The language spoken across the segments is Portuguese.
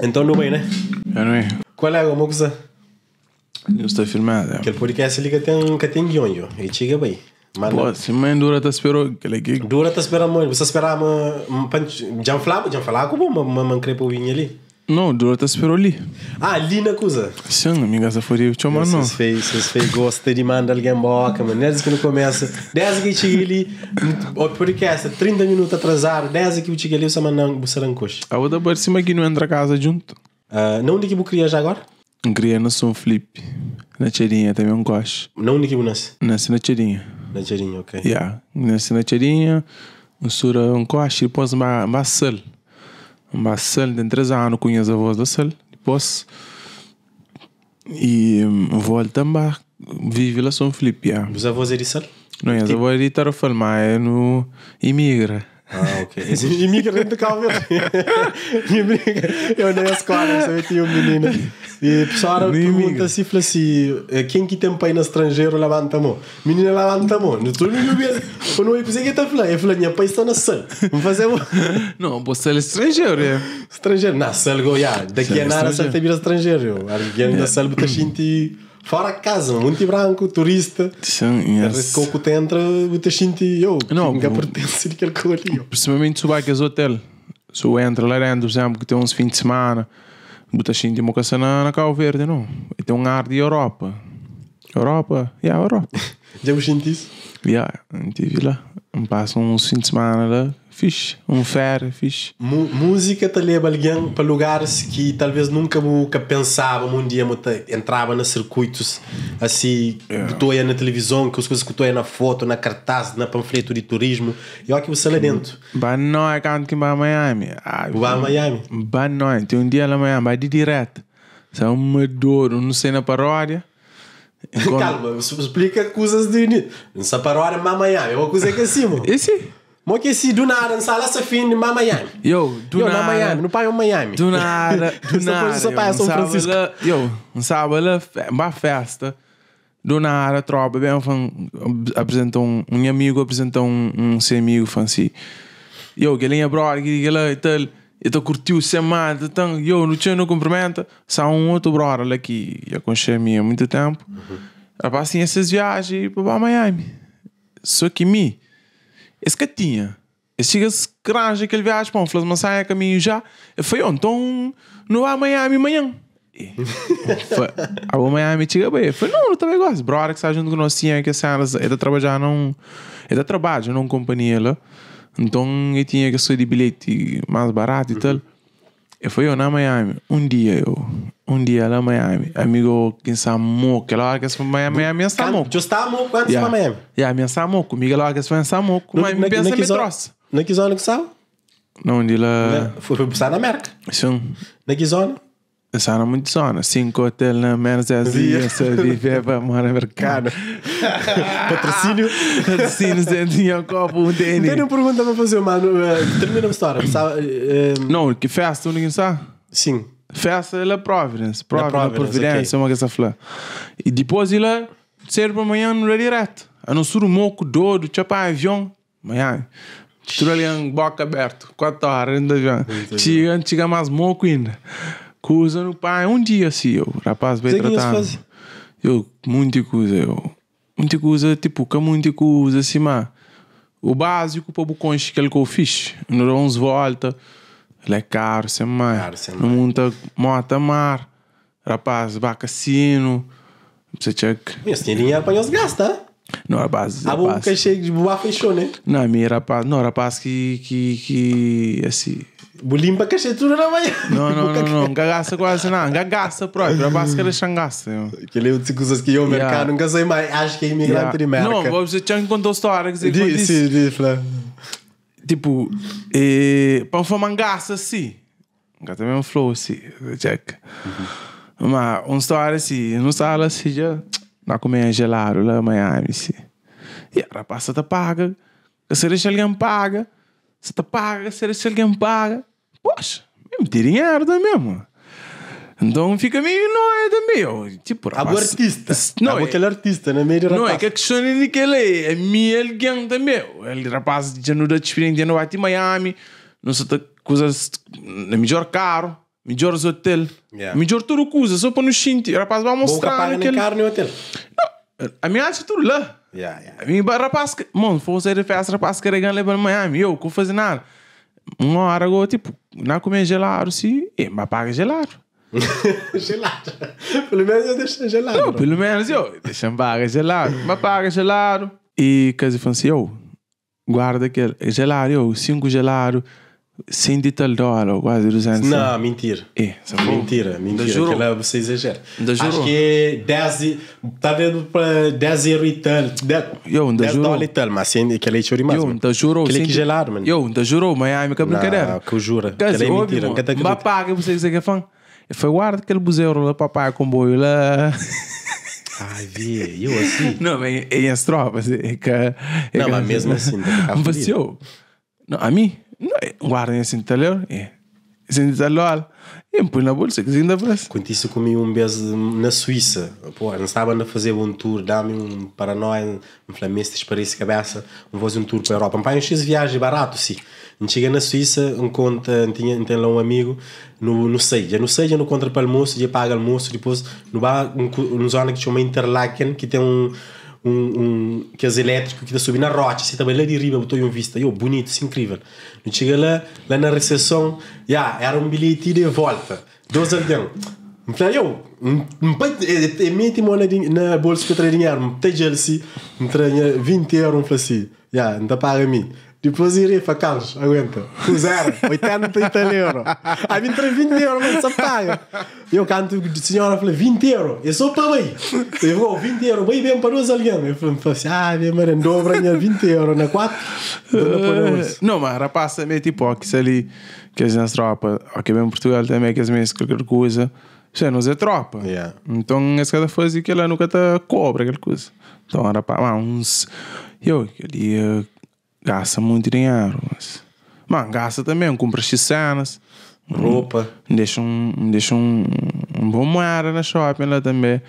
Então não bem, né? Já não é? Qual é a coisa? Não está filmado. Aquele podcast ali que tem, que tem guião, jo. E chega bem. Manda. Pô, se mãe dura te esperou que ele aqui. Dura tá esperando. Você esperava punch. Já falava, já falava como uma crepo vinha ali. Não, dura te esperou ali. Ah, ali na coisa. Sim, amiga, essa foi eu chama não. Vocês fez, vocês fez gosta de mandar alguém boca, mano. Desde que não começa. Desde que ali, o podcast, 30 minutos atrasado. Desde que eu cheguei ali, você manda um sarancoche. A outra por cima aqui não entra casa junto. Uh, não onde que eu queria já agora? Queria na São Felipe. Na Cheirinha também um gosto. Não onde que eu nasci? Nasci na Cheirinha. Na Cheirinha, ok. Yeah. Nasci na Cheirinha. Um sura um gosto e depois uma uma sal. Uma sal, tem três anos conheço a voz da sal. Depois e um, volta a vive lá São Felipe. Yeah. Os avós de sal? Não, as avós de Tarofal, mas é no imigra. Ah, ok. Imigrante do Verde. Eu na escola, eu tinha um menino. E a pessoa pergunta assim, fala assim, quem que tem pai no estrangeiro levanta a mão. Menina levanta a mão. Não estou nem vendo. Eu não sei o que está falando. Eu falei, minha pai está na sala. Vamos fazer. Não, você é estrangeiro, é? Estrangeiro. Na sala, já. Daqui a nada, sala tem estrangeiro. Alguém da sala, está sentindo fora casa, muito branco, turista. Sim, yes. Coco te entra, você sente, eu, Não, que bu- pertence àquele coisa ali. Principalmente se vai que é hotel. Se eu entro lá dentro, por exemplo, que tem uns fins de semana, buta gente uma coisa na, na Cabo Verde, não. E tem um ar de Europa. Europa? Yeah, Europa. Já me senti isso? yeah, viu lá. Passa uns fins de semana lá, fixe. Um fer, fixe. Mu- música leva alguém para lugares que talvez nunca nunca pensava um dia entrava nos circuitos assim que tu ia na televisão que as coisas que na foto na cartaz na panfleto de turismo e olha que você lá dentro Mas não é canto que vai a Miami. Vai a Miami Mas não, tem um dia lá amanhã, vai de direto. Isso é uma dor, não sei na paródia. Calma explica coisas de nessa paródia mas Miami é uma coisa que é assim mo Esse? Mo que se do nada lá se fim de Miami Yo, do na nada. Miami no pai é Miami Do nada, do nada. só pai São Francisco. lá- Eu, um sábado, lá, uma festa. Do nada, a tropa, bem, apresentou um, um amigo, apresentou um, um seu amigo, fan, assim. Eu, que é brother, que ele é tal. Tô curtiu semana, então, eu, não tinha, não cumprimenta. Só um outro brother lá que eu conheci há muito tempo. Rapaz, tinha essas viagens para Miami. Só que me, esse que tinha. Esse chega se granja aquele viagem, pô, falou, mas sai a caminho já. Eu falei, oh, então não há Miami amanhã. Foi, a Miami chega bem. Eu falei, não, eu também gosto. Brother que está junto com nós, tinha que ser, ele trabalhar num, ele trabalha numa companhia lá. Então eu tinha que ser de bilhete mais barato e tal. Eu fui eu na Miami, um dia eu, um dia lá em Miami, amigo que Samoco, aquela hora que você foi Miami, Miami é Samoco. já estamos quantos para Miami Yeah, minha Samoco, comigo lá que você foi em Samoco, me pensa me trouxe. na que zona que saiu Não, onde lá, foi passar na América sim, na que zona essa era muito zona, cinco hotel na menos Azia, só viver para morar mercado. patrocínio você tinha um copo, um tênis. Tenho uma pergunta para fazer, mano. Eh, Termina a história. Eh, Não, que festa, ninguém sabe. sim. Festa é Providence. Providence, Providence, Providência, uma coisa flá. E depois ele serve para amanhã no direto. A não ser um moco doido, chapa avião. Amanhã. Tudo ali em boca aberto. Quatro horas do avião. Chega, chega mais moco ainda. Coisa no pai. Um dia assim, eu. Rapaz, bem tratado. Eu, muita coisa, eu. Muita coisa, tipo, que muita coisa assim, mas. O básico para o conche que ele que eu fiz. Não dá uns volta. Ele é caro, sem mais. Caro, sem Não monta moto mar. Rapaz, vai cassino. Você check. Mas tem dinheiro para eles gastar. Não, rapaz. A boca rapaz. cheia de boa fechou, né? Não, minha rapaz. Não, rapaz que. que, que assim. Bolimpa que cheia tudo na manhã. Não, não, não, não. Gagaça quase não. Gagaça próprio. Rapaz que gasta. eu. Aquele é outro coisas que eu, mercado, nunca sei mais. Acho que é imigrante de merda. Não, você tinha que contar história. Que você Di- disse. Tipo, eh, para uma mangaça assim. Gata mesmo flow assim, check. Mas uma história assim, não sala assim, já na comer gelado lá em Miami assim. E a rapaz você te paga, se deixa alguém paga, você te paga, se deixa alguém paga. Poxa, mesmo dinheiro também, mano. Então fica meio nóia também, ó. Tipo, A boa artista. Não, Não, é- aquele artista, né? Meio de não, é rapaz. que a questão é que ele é meu alguém também. Ele rapaz já não dá diferente, não vai em Miami, não se tá coisas na melhor caro. melhor hotel, Yeah. melhor tudo coisa, só para nos sentir. Rapaz, vai Bom que mostrar nem aquele... carne no hotel. A minha acha tudo lá. Yeah, yeah. A minha rapaz, que- mano, sair de festa, rapaz, carregando levar em Miami, eu, que fazer nada. Uma hora agora, tipo, não comer gelado, sim, e mas paga gelado. gelado. Pelo menos eu deixo gelado. Eu, bro. pelo menos, eu, deixa-me pagar gelado, mas paga gelado. E, dizer, falei assim, eu, guarda aquele gelado, eu, cinco gelado, 100 e tal dólar, quase 200. Não, mentira. É, Mentira, mentira. juro. Aquilo é você exagera. Da Acho juro. que é 10 e... Tá vendo para 10 euro e tal. 10, Eu, da 10 juro. dólares e tal. Mas assim, aquele é chori mais. Eu, mano. então jurou. Aquele é que gelado, mano. Eu, então jurou, Miami, que é brincadeira. Não, que eu juro. Dizer, é mentira. Mas paga, você que é fã. Falei, guarda aquele buzeiro lá, papai, comboio lá. Ai, vi, eu assim. Não, mas é as tropas. É que, é Não, mas mesmo assim, Mas eu, não, a mim, não, é, guarda esse interior, é. Esse interior, e põe na bolsa, que ainda parece. Quando isso eu comi um beijo na Suíça, pô, não estavam a fazer um tour, dá-me um paranoia, um flamengo, parece cabeça, um fazer um tour para a Europa. Um pai, um viagem barato, sim. A chega na Suíça, conta, tinha, tem lá um amigo no, no Seija. No Seija, no contra para almoço, dia paga almoço, depois no bar, um, um zona que chama Interlaken, que tem um, um, um que é elétrico que está subindo na rocha, assim, também lá de riba, botou um vista, eu, bonito, é incrível. Gente chega lá, lá na recepção, já, era um bilhete de volta, dois aviões. Me falei, eu, é meti na, na bolsa que eu trago dinheiro, me tem assim, me trago 20 euros, me falei assim, já, não paga a mim. Depois irei para Carlos, aguenta, zero, 80, 30 euros. Aí me traz 20 euros, mas só paga. Eu canto de senhora, falei, 20 euros, eu sou para mim. Eu vou, 20 euros, bem bem para dois alguém. Eu falei, assim, ah, minha mãe, dobra 20 euros na 4, dona para na bolsa. Não, mas rapaz, também tipo, ó, que se ali, que as nas tropas, aqui bem em Portugal também, que as minhas qualquer coisa, isso não é tropa. Yeah. Então, essa cada fase que ela nunca tá cobra aquela coisa. Então, rapaz, uns. Eu, ali eh, gasta muito dinheiro, mas. Mas gasta também, compra cenas. Roupa. Deixa um, deixa um, um bom moeda na shopping lá também.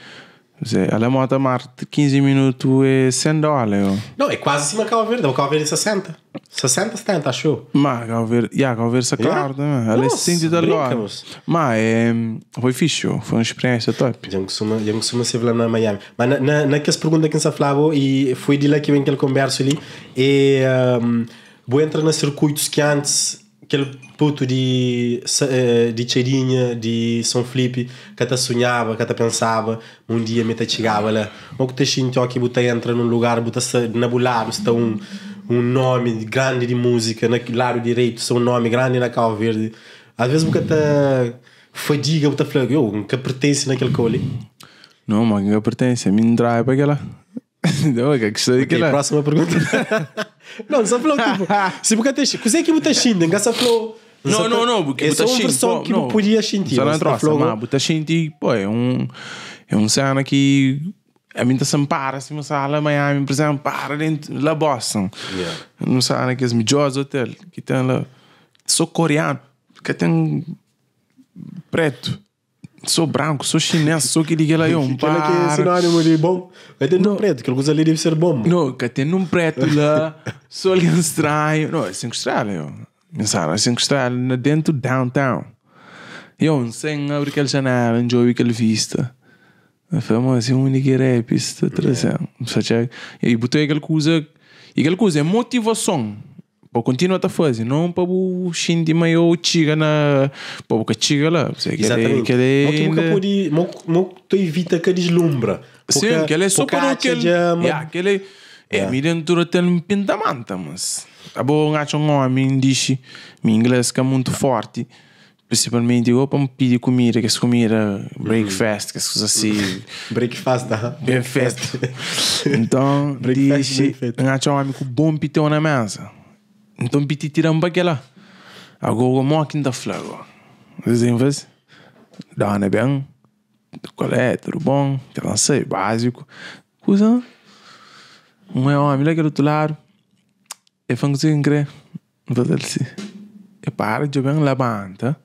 Ela monta mar 15 minutos é 100 dólares. Não, é quase acima Cabo Verde, o Cabo Verde é 60. 60, 70, acho eu. Mas, Cabo Verde, yeah, Cabo Verde é caro também. Ela é Nossa, 60 brinca, dólares. Mas é, foi fixe, foi uma experiência top. Já me costuma ser lá na Miami. Mas na, na, naquelas perguntas que você falava, e foi de lá que vem aquele converso ali, e um, vou entrar nos circuitos que antes, aquele puto de, eh, de cheirinha, de São Felipe, que até sonhava, que até pensava, um dia me chegava lá, ou que te sinto aqui, bota entra num lugar, bota na bulado, está um, um nome grande de música, na lado direito, está um nome grande na Cabo Verde. Às vezes, porque até fadiga, bota falando, eu nunca pertence naquele cole. Não, mas quem pertence? A mim drive aquela. Não, é que gostei Ok, daquela. próxima pergunta. não, só falou tipo. Se você tem. Coisa é que você xinda? Nga só falou. Não, não, não, porque é só uma versão que não. podia sentir. Só não Você falou- mas shinty, pô, é um. É um cena que. A mim está para, assim, uma sala Miami, por exemplo, para dentro lá Boston. Yeah. Não sabe que os melhores hotéis que tem lá. Sou coreano, que tem preto. Sou branco, sou chinês, sou que liga lá eu. Aquele que é sinônimo de bom. Vai ter no preto, aquele coisa ali deve ser bom. Não, que tem um preto lá, sou ali estranho. Não, é 5 estrelas, eu. Pensar, é 5 estrelas dentro do downtown. Eu, sem abrir aquela janela, enjoy aquela vista. Eu falei, mas é única rap, isso está trazendo. E botei aquela coisa, aquela coisa é motivação. Para continuar a fazer, não para o xindi meio chiga na. Para o que chiga lá. Exatamente. que ainda. mo- mo Tu evita que deslumbra. Sim, que ele é só para aquele. Já, Yeah, aquele. É, me dentro tem um pintamanta, mas. A boa um homem diz meu inglês que é muito forte. Principalmente eu para me pedir comida, que é comida breakfast, que é coisa assim. breakfast, tá? Bem feito. Então, Breakfast diz, um homem com bom pitão na mesa. Então, piti para aquela. Agora, o mó quinta flago. Dizem, vês? Dá, né, bem? Qual é? Tudo bom? Que não sei, básico. Coisa. Um é homem, lá que outro lado. É fã que crer. Dizer assim. É para de bem levanta.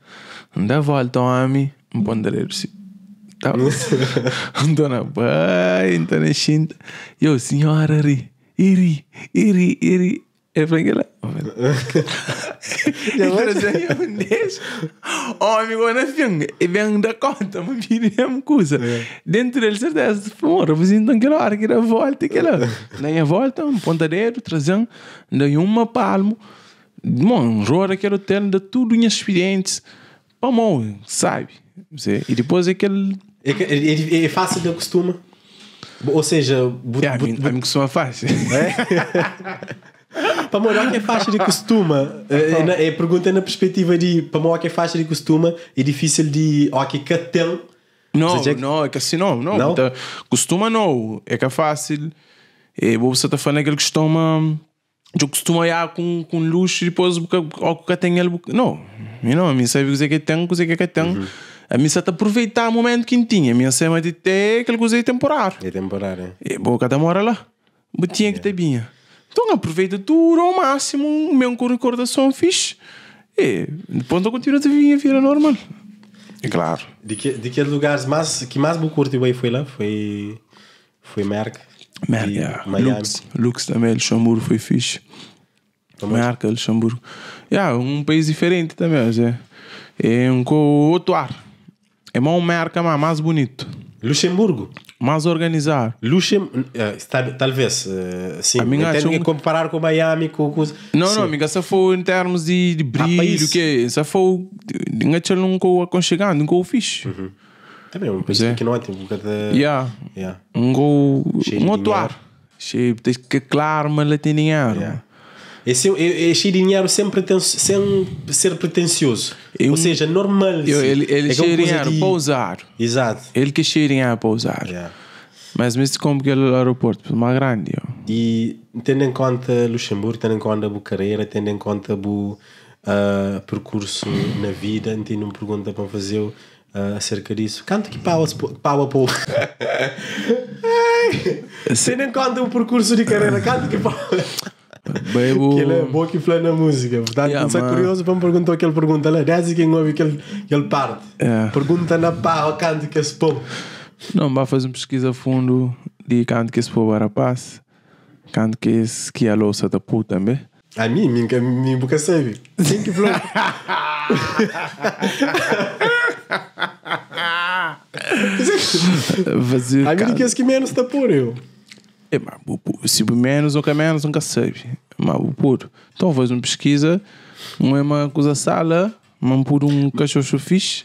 Dá volta, homem. Um pondereiro assim. Tá. Então, na bai, então na chinta. Eu, senhora, ri. Iri, iri, iri. É. E um. Oh, amigo, na fim, e vem da conta, mas vira a coisa. Dentro dele, certeza, porra, vizinho aquela hora que era volta, aquela. Daí a volta, um pontadeiro, trazendo, daí uma palmo. Bom, rora aquele hotel, dá tudo em experientes. Mão, sabe? E depois aquele. É, que- é- é fácil de acostuma. Ou seja, É, a mim, a mim costuma fácil. para que é fácil de costuma. É, é, na- é pergunta na perspectiva de para que é fácil de costuma é difícil de. Ó, que catel. Não, já- não, é que assim não, não. Não? Tá, costuma não, é que é fácil. É, você está falando que costuma. Eu costumo ir com, com luxo e depois o que tem ele. Não, não, a minha sabe o que tem, o que que tem. A minha está aproveitar o momento que tinha. A minha sabe de ter aquela coisa temporária. É temporário. é. E boa, cada mora lá. Mas tinha que ter bem. Então aproveita tudo ao máximo, mesmo com recordação fixe. E depois eu continuo a viver a vida normal. É claro. De que, de que lugares mais, que mais me curtiu aí foi lá? Foi. Foi Merck. Merca, e yeah. Miami. Lux, Lux também, Luxemburgo foi fixe. Merca, Luxemburgo. Yeah, um país diferente também, Zé. É um outro ar. É mais um merca mas mais bonito. Luxemburgo. Mais organizado. Luxem, eh, talvez, eh, sim. A minha Tem que comparar com Miami, com, com Não, sim. não, amiga, se for em termos de, de brilho, que se for. Ninguém te não com aconchegando, com o fixe. Também é um país é. pequenote, um bocado. Yeah. Yeah. Um gol. Um outro dinheiro. ar. Cheio, tens que claro, mas lá tem dinheiro. Yeah. Esse é, é de dinheiro sem, preten sem ser pretencioso. Eu- Ou seja, normal. Eu, ele ele É cheio de coisa dinheiro de- para usar. Exato. Ele que cheio de dinheiro para usar. Yeah. Mas mesmo como aquele aeroporto, mais grande. ó. E tendo em conta Luxemburgo, tendo em conta a carreira, tendo em conta o ah, percurso na vida, tenho uma pergunta para fazer ah, acerca disso. Canto que pau a pau. Tendo em conta o percurso de carreira, canto que pau. Bebo, Que ele é bom que fala na música. Portanto, Yeah, é curioso para me perguntar aquele pergunta lá. Desde quem ouve aquele, aquele parte. Yeah. Pergunta na pau, canto que esse pão. Não, vai fazer uma pesquisa a fundo de canto que esse povo era paz. Canto que esse que a louça da puta também. A mim, minha, minha boca serve. Sim que falou. Fazer A mim que esse que menos está por eu. É, mas o pu- se menos ou que é menos, nunca sabe. O puro. Então faz uma pesquisa, não é uma coisa sala, mas por um cachorro fixe,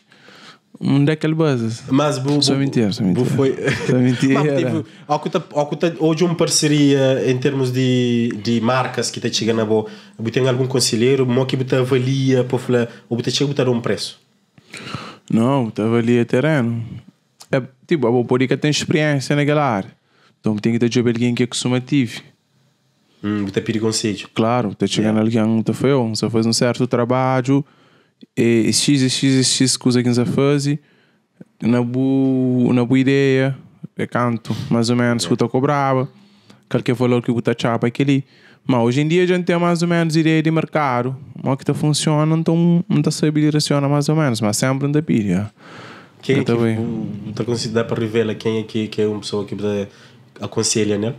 um daquele base. Mas bu, Só mentira, só mentira. foi. Só mentira. Mas, tipo, ao que ao que tá- hoje uma parceria em termos de, de marcas que está chegando a boa, tem algum conselheiro, mo que você avalia para falar, ou você chega a botar um preço. Não, estava ali a terreno. É, tipo, a boa tem experiência naquela área. Então tem que ter de alguém que é consumativo. Hum, pedir conselho. Claro, está chegando alguém que foi um, só faz um certo trabalho, e X, e X, e X coisa que você faz, na boa, na boa ideia, é canto, mais ou menos, que eu cobrava, qualquer valor que eu chapa aquele. Mas hoje em dia a gente tem mais ou menos ideia de mercado, mas que está funcionando, então não está sabendo direcionar mais ou menos, mas sempre não pilha. Quem é que também. você considera para revelar quem é que, que é uma pessoa que aconselha, né?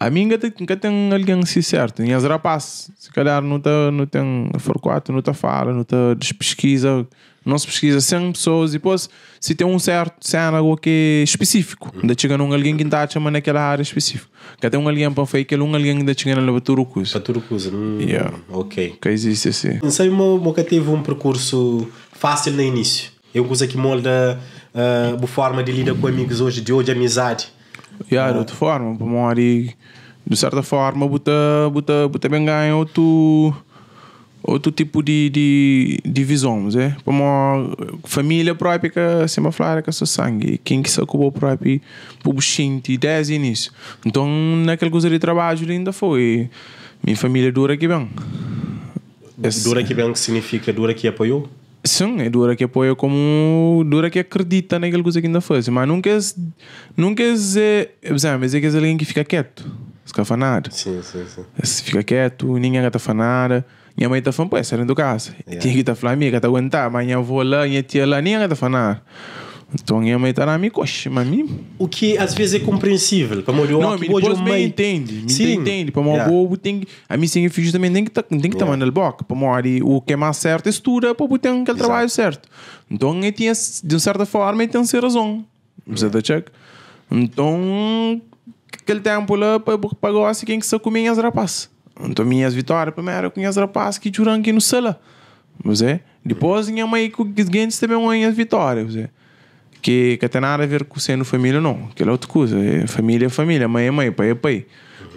A mim nunca tem, alguém assim certo. Em as rapazes, se calhar não, tá, não tem forquato, não tá fala, não tá despesquisa. Não se pesquisa 100 pessoas e depois se tem um certo cena algo que é específico. Ainda chega um alguém que está chamando naquela área específica. Que tem um alguém para fazer aquele um alguém ainda chega na tudo coisa. Hum, Yeah. Ok. Que existe assim. Não sei, nunca tive um percurso fácil no início. Eu uso que molda uh, a forma de lidar com amigos hoje, de hoje, amizade. Yeah, de outra forma, para mori, de certa forma, buta, buta, buta bem ganha outro, outro tipo de, de, de visão, é? Para uma família própria que se uma falar que é seu sangue, quem que se ocupou próprio, por desde o início. Então, naquela coisa de trabalho ainda foi, minha família dura que bem. Dura que bem significa dura que apoiou. Sim, é dura que apoia como dura que acredita naquela coisa que ainda faz, mas nunca é, nunca é, por exemplo, é que é alguém que fica quieto, se fica nada. Sim, sim, sim. Se fica quieto, ninguém está falando nada. Minha mãe está falando, pô, saindo do casa. Tinha que estar falando, amiga, está aguentar, amanhã eu vou lá, minha tia lá, ninguém está falando nada. Então minha mãe tá na minha coxa, mas mim. O que às vezes é compreensível. Para morrer Não, mas depois o me entende, me Sim. entende. Para Yeah. boa, tem que- a mim sim filhos também tem que tá, tem que estar mandando boca. Para morrer o que é mais certo, estuda para ter aquele trabalho certo. Então ele tinha, de certa forma, que ser razão. Você tá check? Então, aquele tempo lá, pagou assim quem que se comia as rapazes. Então, minhas vitórias, primeiro, com as rapazes que juram aqui no sala. Você? Depois, minha mãe com os ganhos também uma vitória. Você? Que, que tem nada a ver com sendo família, não. Aquilo é outra coisa. É família é família, mãe é mãe, pai é pai.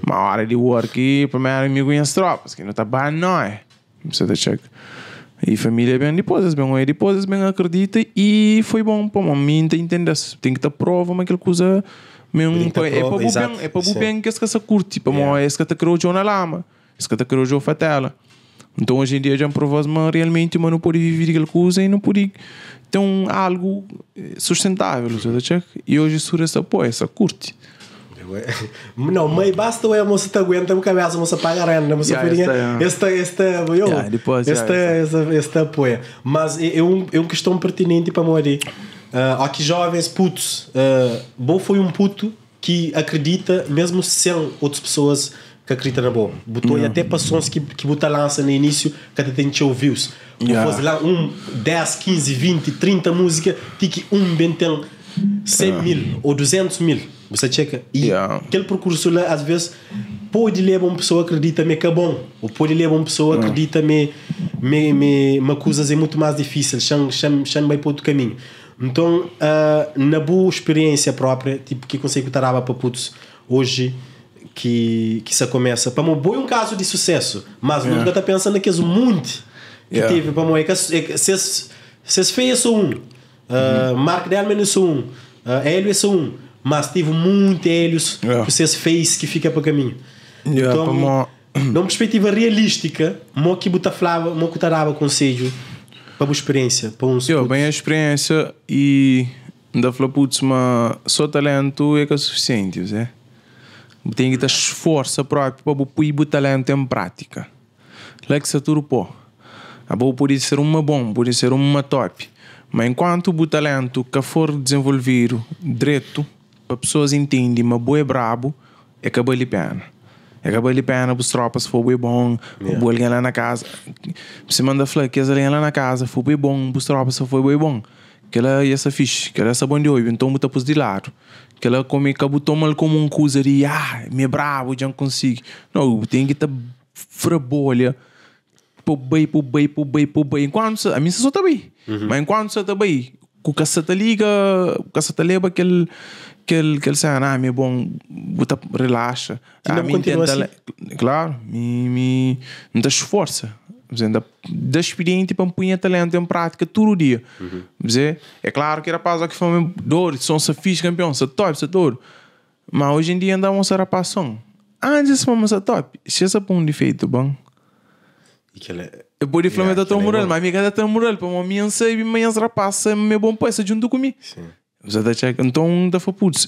Uma hora de work, primeiro amigo e as tropas, que não tá bem, não é. Você tá check. E família é bem depois, bem é depois, bem acredita e foi bom para mim entender. Tem que ter prova, mas aquela coisa. Mesmo, que ter é para prova, o bem, é para o bem que essa curte. Para mim, é isso que te criou na lama. Isso que te criou fatela. Então hoje em dia já provou mas realmente mas não pode viver aquela coisa e não pode ter um, algo eh, sustentável, tá check? E hoje sur essa apoia, essa curte. Não, mãe, basta a moça te aguenta a cabeça, a moça paga a renda, moça Yeah, farinha. esta, Esta, yeah. esta, eu, Yeah, depois, esta, yeah, esta, esta apoia. Mas é, é, um, é uma questão pertinente para morrer. Uh, aqui jovens putos, uh, Bo foi um puto que acredita, mesmo sem outras pessoas que acreditam na boa. Botou e até para sons que, que Buta lança no início, que até tem ouviu-se. Yeah. Fosse lá um, 10, 15, 20, 30 músicas, tem que um bem tem 100 mil ou 200 mil. Você checa. E Yeah. aquele percurso lá, às vezes, pode levar uma pessoa que acredita me que é bom. Ou pode levar uma pessoa que acredita me, me, me, me coisas é muito mais difícil. Chama, chama, chama bem para outro caminho. Então, ah, na boa experiência própria, tipo, que consigo estar para putos hoje, que, que isso começa. Para mim, é um caso de sucesso. Mas Yeah. nunca está pensando que é um monte que Yeah. teve para. É que é se se es feia só um. Uh, Mark Delman é só um. Uh, Hélio é só um. Mas tive muito Hélios Yeah. que vocês fez que fica para caminho. Yeah, então, mo- numa perspectiva realística, mo que buta flava, mo que tarava conselho para uma experiência, para um Eu, bem a experiência e da falar, putz, mas só talento é que é suficiente, você? Tem que ter esforço próprio para pôr o talento em prática. Se tudo pô. A boa pode ser uma bom, pode ser uma top. Mas enquanto o talento que for desenvolvido direito, para pessoas entenderem, mas boa é brabo, é que vale a pena. É que vale a pena para as tropas, se for bem bom, Yeah. yeah. alguém lá na casa. Se manda falar que alguém lá na casa, for bem bom, para as tropas, se for bem bom. Que ela é essa fixe, que ela é essa bom de hoje, então muita pus de lado. Que ela come, que ela toma como um coisa de, ah, me é brabo, já não consigo. Não, tem que estar frabolha por bem, por bem, por bem, por bem. Enquanto a mim só está bem. Mas enquanto você está bem, com que você liga, com você leva aquele aquele aquele cena, ah, me é bom, bota relaxa. Ah, me continua tenta assim? Claro, me me não te esforça. Dizendo, da experiente para pôr talento em prática todo dia. Dizer, é claro que era para que foi dor, são se fixe campeão, se top, se dor. Mas hoje em dia andamos a rapação. Antes fomos a top. Se essa põe um defeito, bom. E que ela- Eu podia falar Yeah, aquilo é moral, mas amiga tua moral, para mim, eu sei, mas rapaz, é bom para essa junto comigo. Sim. Tá. Então, da putz,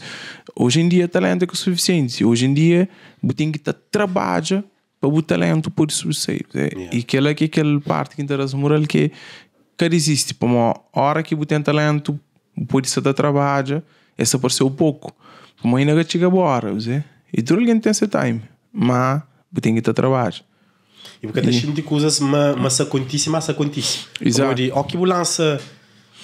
hoje em dia talento é é suficiente. Hoje em dia, tem que estar trabalha para o talento poder suceder. Yeah. E aquela que aquela parte que interessa moral que que existe. Para uma hora que você tem talento, pode ser da trabalha, essa pode ser um pouco. Para uma ainda chega a hora. E todo alguém tem esse time, mas você tem que estar trabalha. E porque cheio de coisas, mas acontece, mas acontece. Exato. Como digo, ao que lança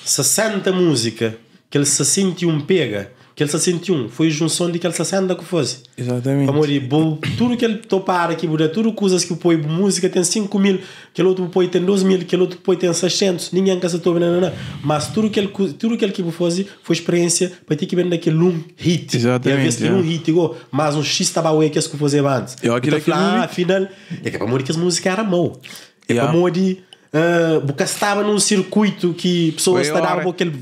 60 música, que ele se sente um pega, que ele se sente um, foi a junção de que ele 60 que fosse. Exatamente. Vamos dizer, bo- tudo que ele topar aqui, Buda, tudo coisas que o põe música tem 5 mil, que o outro põe tem 12 mil, que o outro põe tem 600, ninguém quer se topa, não, não, não. Mas tudo que ele, tudo que ele que fazer foi experiência para ter que ver daquele um hit. Exatamente, E às vezes é. um hit, igual, mas um X o que ele fazer antes. Eu aquilo então, é que ah, afinal, é que para morrer que as músicas eram mau. É Yeah. para morrer, uh, porque estava num circuito que pessoas a estavam aquele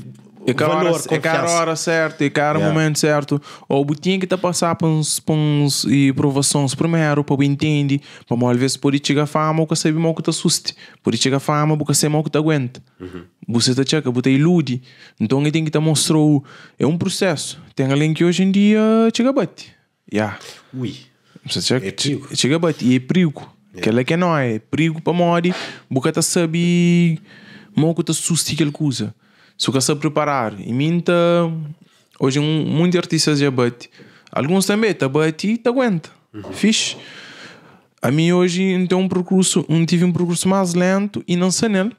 É que a hora, valor, é que a confiança. hora certa, é que a Yeah. momento certo. Ou tinha que tá passar por uns, por uns e provações primeiro, para entender, para às vezes pode chegar fama ou que sabe mal que te assuste. Pode chegar fama porque sabe mal que te aguenta. Você tá checa, você ilude. Então ele tem que te mostrar. o- É um processo. Tem alguém que hoje em dia chega a bate. Yeah. Ui. Você checa, É perigo. chega a bate. E é perigo. Aquela que não é. É perigo para morrer. Porque tu sabe mal que te assuste aquela coisa. Se o se preparar. E minta. Hoje, um, muitos artistas já bate. Alguns também, tá bate e tá aguenta. Uhum. Fixe. A mim hoje então um percurso, um, tive um percurso mais lento e não sei nele.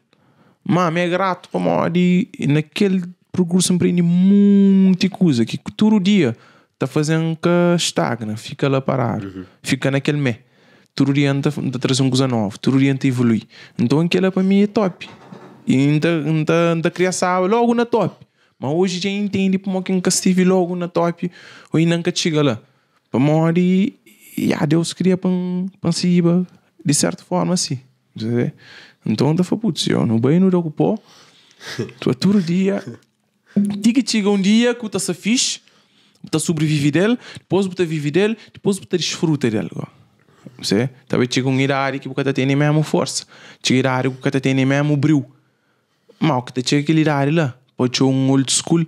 Mas me é grato para e naquele percurso aprendi muita coisa que todo dia está fazendo que estagna, fica lá parado, uhum. fica naquele mês. Todo dia anda a trazer uma coisa nova, todo dia anda a evoluir. Então aquilo para mim é top. E ainda, ainda, ainda criança logo na top. Mas hoje já entende como que nunca estive logo na top ou nunca chega lá. Para morrer e ah, Deus queria para para de certa forma assim. Então anda foi putz, eu não bem não ocupou. Tu todo dia Diga chega um dia que você fixe, você sobrevive dele, depois você vive dele, depois você desfruta dele. Você? Talvez chega um idade que você tem a mesma força, chega idade que você tem a mesmo brilho. Mas o que chega idade lá, pode ser um old school,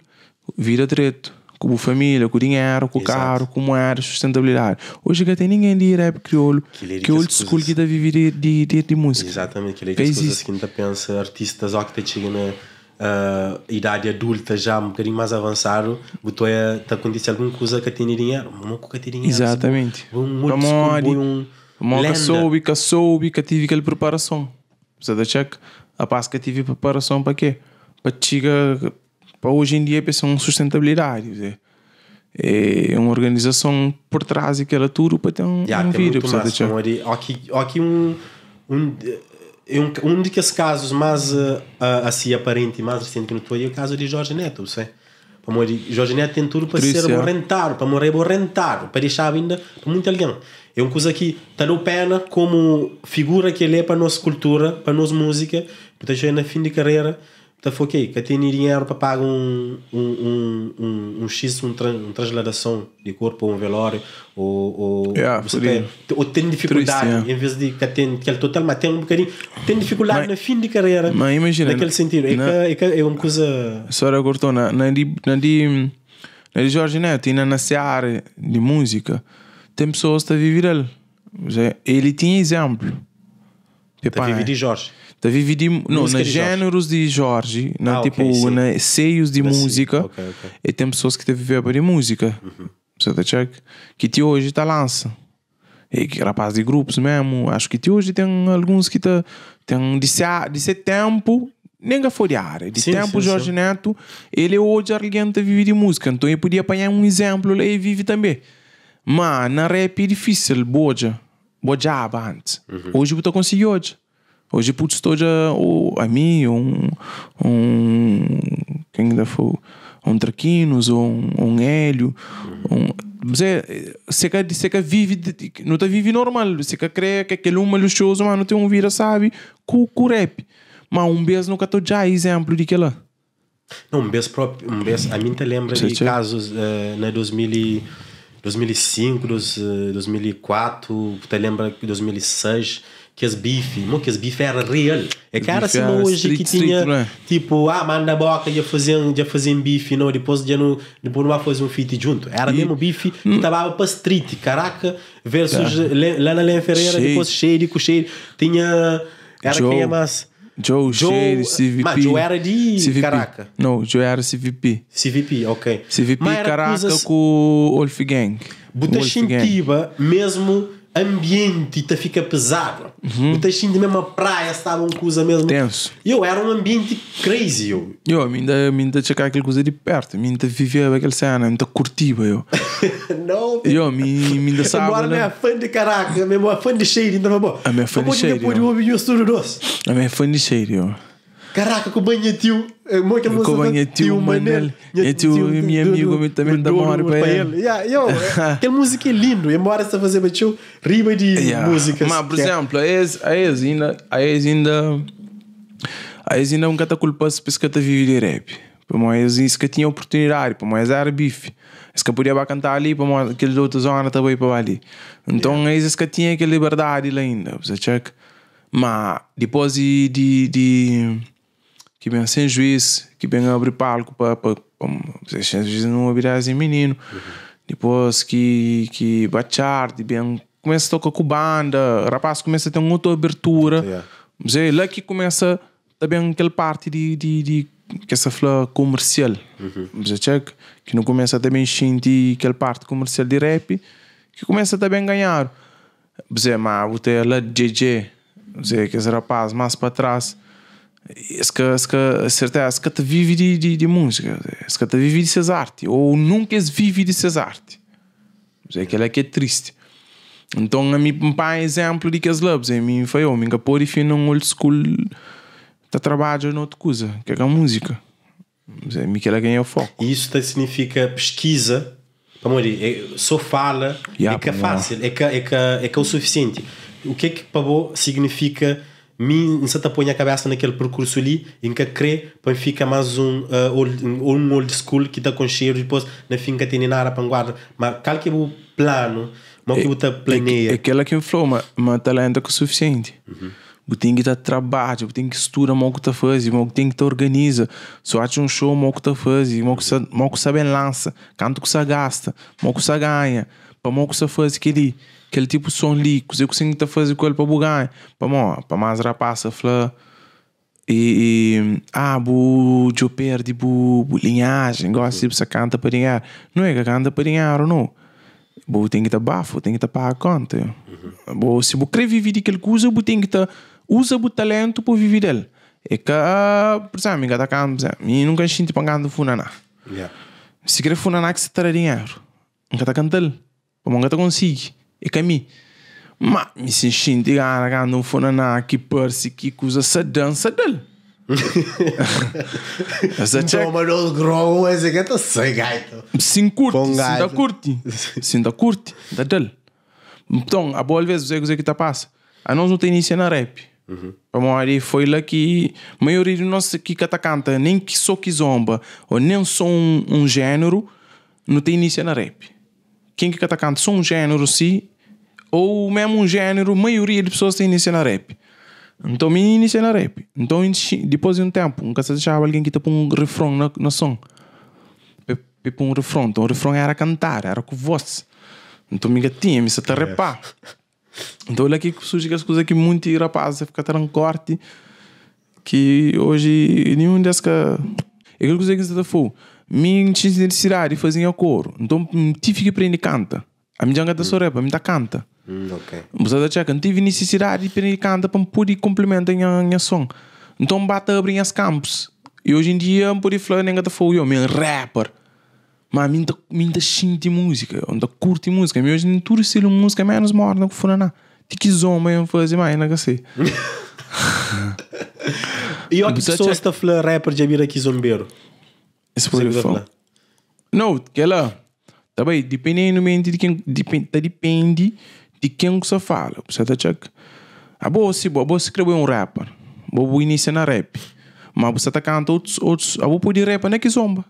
vida direito com a família, com o dinheiro, com o carro, com moeda, sustentabilidade. Hoje já tem ninguém de rap crioulo, que old school que está viver de, de, de, de, música. Exatamente, que é as coisas que ainda pensa, artistas ó, que chegam na uh, idade adulta já um bocadinho mais avançado, botou a tá acontecer alguma coisa que tem dinheiro, uma coisa que tem dinheiro. Exatamente. Um old school, um Uma soube, que soube, que tive aquela preparação. Você da check, a paz que tive preparação para quê? Para chegar para hoje em dia pensar em sustentabilidade. É uma organização por trás daquela tudo para ter um, yeah, um vídeo. Aqui, aqui um, um, um, um daqueles casos mais uh, assim aparente e mais recente que não foi é o caso de Jorge Neto, sei? Para morrer, Jorge Neto tem tudo para ser bom rentar, para morrer bom rentar, para deixar ainda para muito alguém. É uma coisa que está no pena como figura que ele é para a nossa cultura, para a nossa música, porque na fim de carreira foi ok, que tem dinheiro para pagar um, um, um, um, um X, um tra, uma transladação de corpo ou um velório, ou, ou, yeah, tem, ou tem dificuldade, Triste, yeah. em vez de que tem aquele total, mas tem um bocadinho, tem dificuldade mas, no fim de carreira, mas imagina, naquele sentido, é, que, é, que é uma coisa... A senhora cortou, na, na, de, na, de, na de Jorge Neto e na, na seara de música, tem pessoas que estão a viver ele. Ele tinha exemplo. Está a viver de Jorge. Está dividido não, nos géneros de Jorge, na, ah, tipo, okay, na seios de música. Okay, okay. E tem pessoas que te viver para música. Uhum. Você tá check? Que te hoje está lança. E que rapaz de grupos mesmo. Acho que te hoje tem alguns que tá, tem de ser, de ser tempo nem a folhar. De sim, tempo, sim, Jorge sim. Neto, ele hoje alguém que vive de música. Então eu podia apanhar um exemplo lá e vive também. Mas na rap é difícil, boja. Bojava antes. Uhum. Hoje eu estou conseguindo hoje. Hoje, putz, estou já, ou a mim, um, um, quem ainda foi, um Traquinos, ou um, um Hélio, um, você, você, que, você que vive, não está vive normal, você que crê que aquele um luxuoso, mas não tem um vira, sabe, com, com rap. Mas um beijo nunca estou já exemplo de que lá. Não, um beijo próprio, um beijo, a mim te lembra de casos uh, na 2000 2005, dos, uh, 2004, te lembra 2006, que as bife, não que as bife era real. É cara assim hoje street, que tinha street, é? tipo, ah, manda boca, já faziam, já faziam bife, não, depois já não, depois não vai fazer um fit junto. Era e, mesmo bife que estava para street, caraca, versus tá. lá na Lenha Ferreira, depois cheio com cheio. Tinha, era Joe. quem é mais. Joe, Joe Shade, CVP. Mas Joe era de CVP. Caraca. Não, Joe era CVP. CVP, ok. CVP Caraca coisas... com o Wolf Gang. Buta mesmo ambiente te fica pesado. Uhum. O textinho mesmo a praia estava uma coisa mesmo. Tenso. Eu era um ambiente crazy. Eu, eu ainda, ainda checar aquela coisa de perto, ainda vivia aquela cena, ainda curtia eu. não, eu ainda sabe. Agora minha fã de caraca, mesmo fã de cheiro, ainda bom. A minha fã de cheiro. De o estúdio doce. A minha fã de cheiro, eu. Caraca, com o banho tio. Mo que música. Com banho tio, Manel. E tio, meu amigo, também dá uma hora para ele. Yeah, yo, aquela música é lindo. Embora você fazer baixo, riba de músicas. Mas, por exemplo, a ex ainda, a ex ainda, a ex ainda um cata culpa se pesca tá vive de rap. Para mais isso que tinha oportunidade, para mais era bife. Isso que podia cantar ali, para mais aquele outro zona também para ali. Então, é isso que tinha aquela liberdade lá ainda. Você check. Mas depois de, de, de que vem sem juiz, que vem abrir palco para sem juiz não abrir assim menino. Uhum. Depois que que bachar, bem começa a tocar com banda, rapaz começa a ter uma outra abertura. Yeah. Mas é lá que começa também aquela parte de, de, de que essa flor comercial. Você check que não começa também a sentir aquela parte comercial de rap que começa também a ganhar. Você, mas você lá JJ, você que esse rapaz mais para trás. Que, esse que, certeza, que te vive de, de, de música, que te vive de suas artes, ou nunca vive de suas artes. Você que é que é triste. Então, a mim, para exemplo de que as lobos, a mim foi eu, minha por e fim num old school tá trabalho noutra coisa, que é a música. Mas é mim que ela ganha o foco. E isso significa pesquisa. Ali, é, só fala, Yeah, é que é fácil, é que é, que, é que é o suficiente. O que é que para significa mim se te põe a cabeça naquele percurso ali em que crê para fica mais um, uh, old, um old school que está com cheiro depois na finca tem nada para guardar mas qual que é o plano mas que você É planeia aquela que falou, mas, mas talento é que é suficiente. Você tem que estar trabalho, você tem que estudar o que está fazendo, você tem que estar organiza. Só acha um show, o que está fazendo, o que você sabe lança, quanto que você gasta, o que você ganha, para o que você faz aquele, aquele tipo de som que você consegue estar fazendo com ele para bugar, para mo, para mais rapaz, fala e, e ah, bu, eu perdi bu, bu linhagem, gosta de você canta para ganhar. Não é que canta para ou não. Bo tem que estar bafo, tem que estar pagar a conta. Uhum. Bo, se você quer viver daquele coisa, você tem que estar usa o talento para viver dele. É que, por exemplo, eu está cantando, por exemplo, eu nunca sinto pagando funaná. yeah. Se quer funaná que você terá dinheiro, eu está cantando, para não está conseguir. Que a mim, mas me sinto gana cantando um funaná que parece que coisa se dança dele. Essa check então mas o grow esse que está sem gaito Sim curte, sim da curte. Sim da curte, da dele. Então, a boa vez, você que está passa. A nós não tem início na rap. Para morrer foi lá que a maioria de nós que cata canta, nem que só que zomba, ou nem só um, um gênero, não tem início na rap. Quem que cata canta só um gênero, sim, ou mesmo um gênero, a maioria de pessoas tem início na rap. Então, me inicia na rap. Então, depois de um tempo, nunca se deixava alguém que tá põe um refrão na, na som para um refrão. Então o refrão era cantar, era com voz. Então me gatinha, me se repá. Então olha aqui que surge as coisas que muitos rapazes ficam tão corte que hoje nenhum desses que. É aquela coisa que você foi. Me tinha necessidade de fazer coro. Então tive que aprender canta. A minha janga da repa, me dá canta. Ok Você da checa, não tive necessidade de aprender canta para poder complementar a minha som. Então bata abrir as campos. E hoje em dia, por aí falar, ninguém tá falando, eu, meu rapper. Mas minta minta shinti música, onda curti música, mas hoje em tudo estilo música menos morna que fora na. Tiki zoma eu fazer mais na gacê. e olha que checa- está falando rapper de vir aqui zombeiro O Você fã. Não, que ela. Tá bem, dependendo de quem, depende, tá depende de quem você fala. Você tá check. A boa se boa, boa escrever um rapper. Boa inicia na rap. Mas você tá cantando outros, outros, a boa pode rap não é que zomba.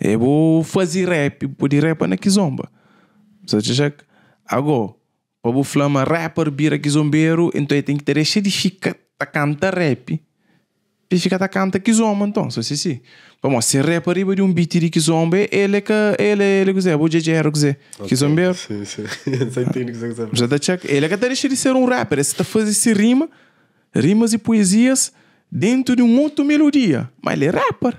É boa fazer rap, pode rap não é que zomba. Você tá check. Agora, para flama rapper vira que zombeiro, então tem que ter esse de ficar tá canta rap. E fica tá canta que zomba então, se sim. Vamos, se arriba de um beat de que zomba, ele que ele ele que o JJ era que que zombeiro. sim, sim entendo o que você está Já tá check. Ele que deixa de ser um rapper, ele está fazendo esse rima, rimas e poesias dentro de um outro melodia, mas ele é rapper.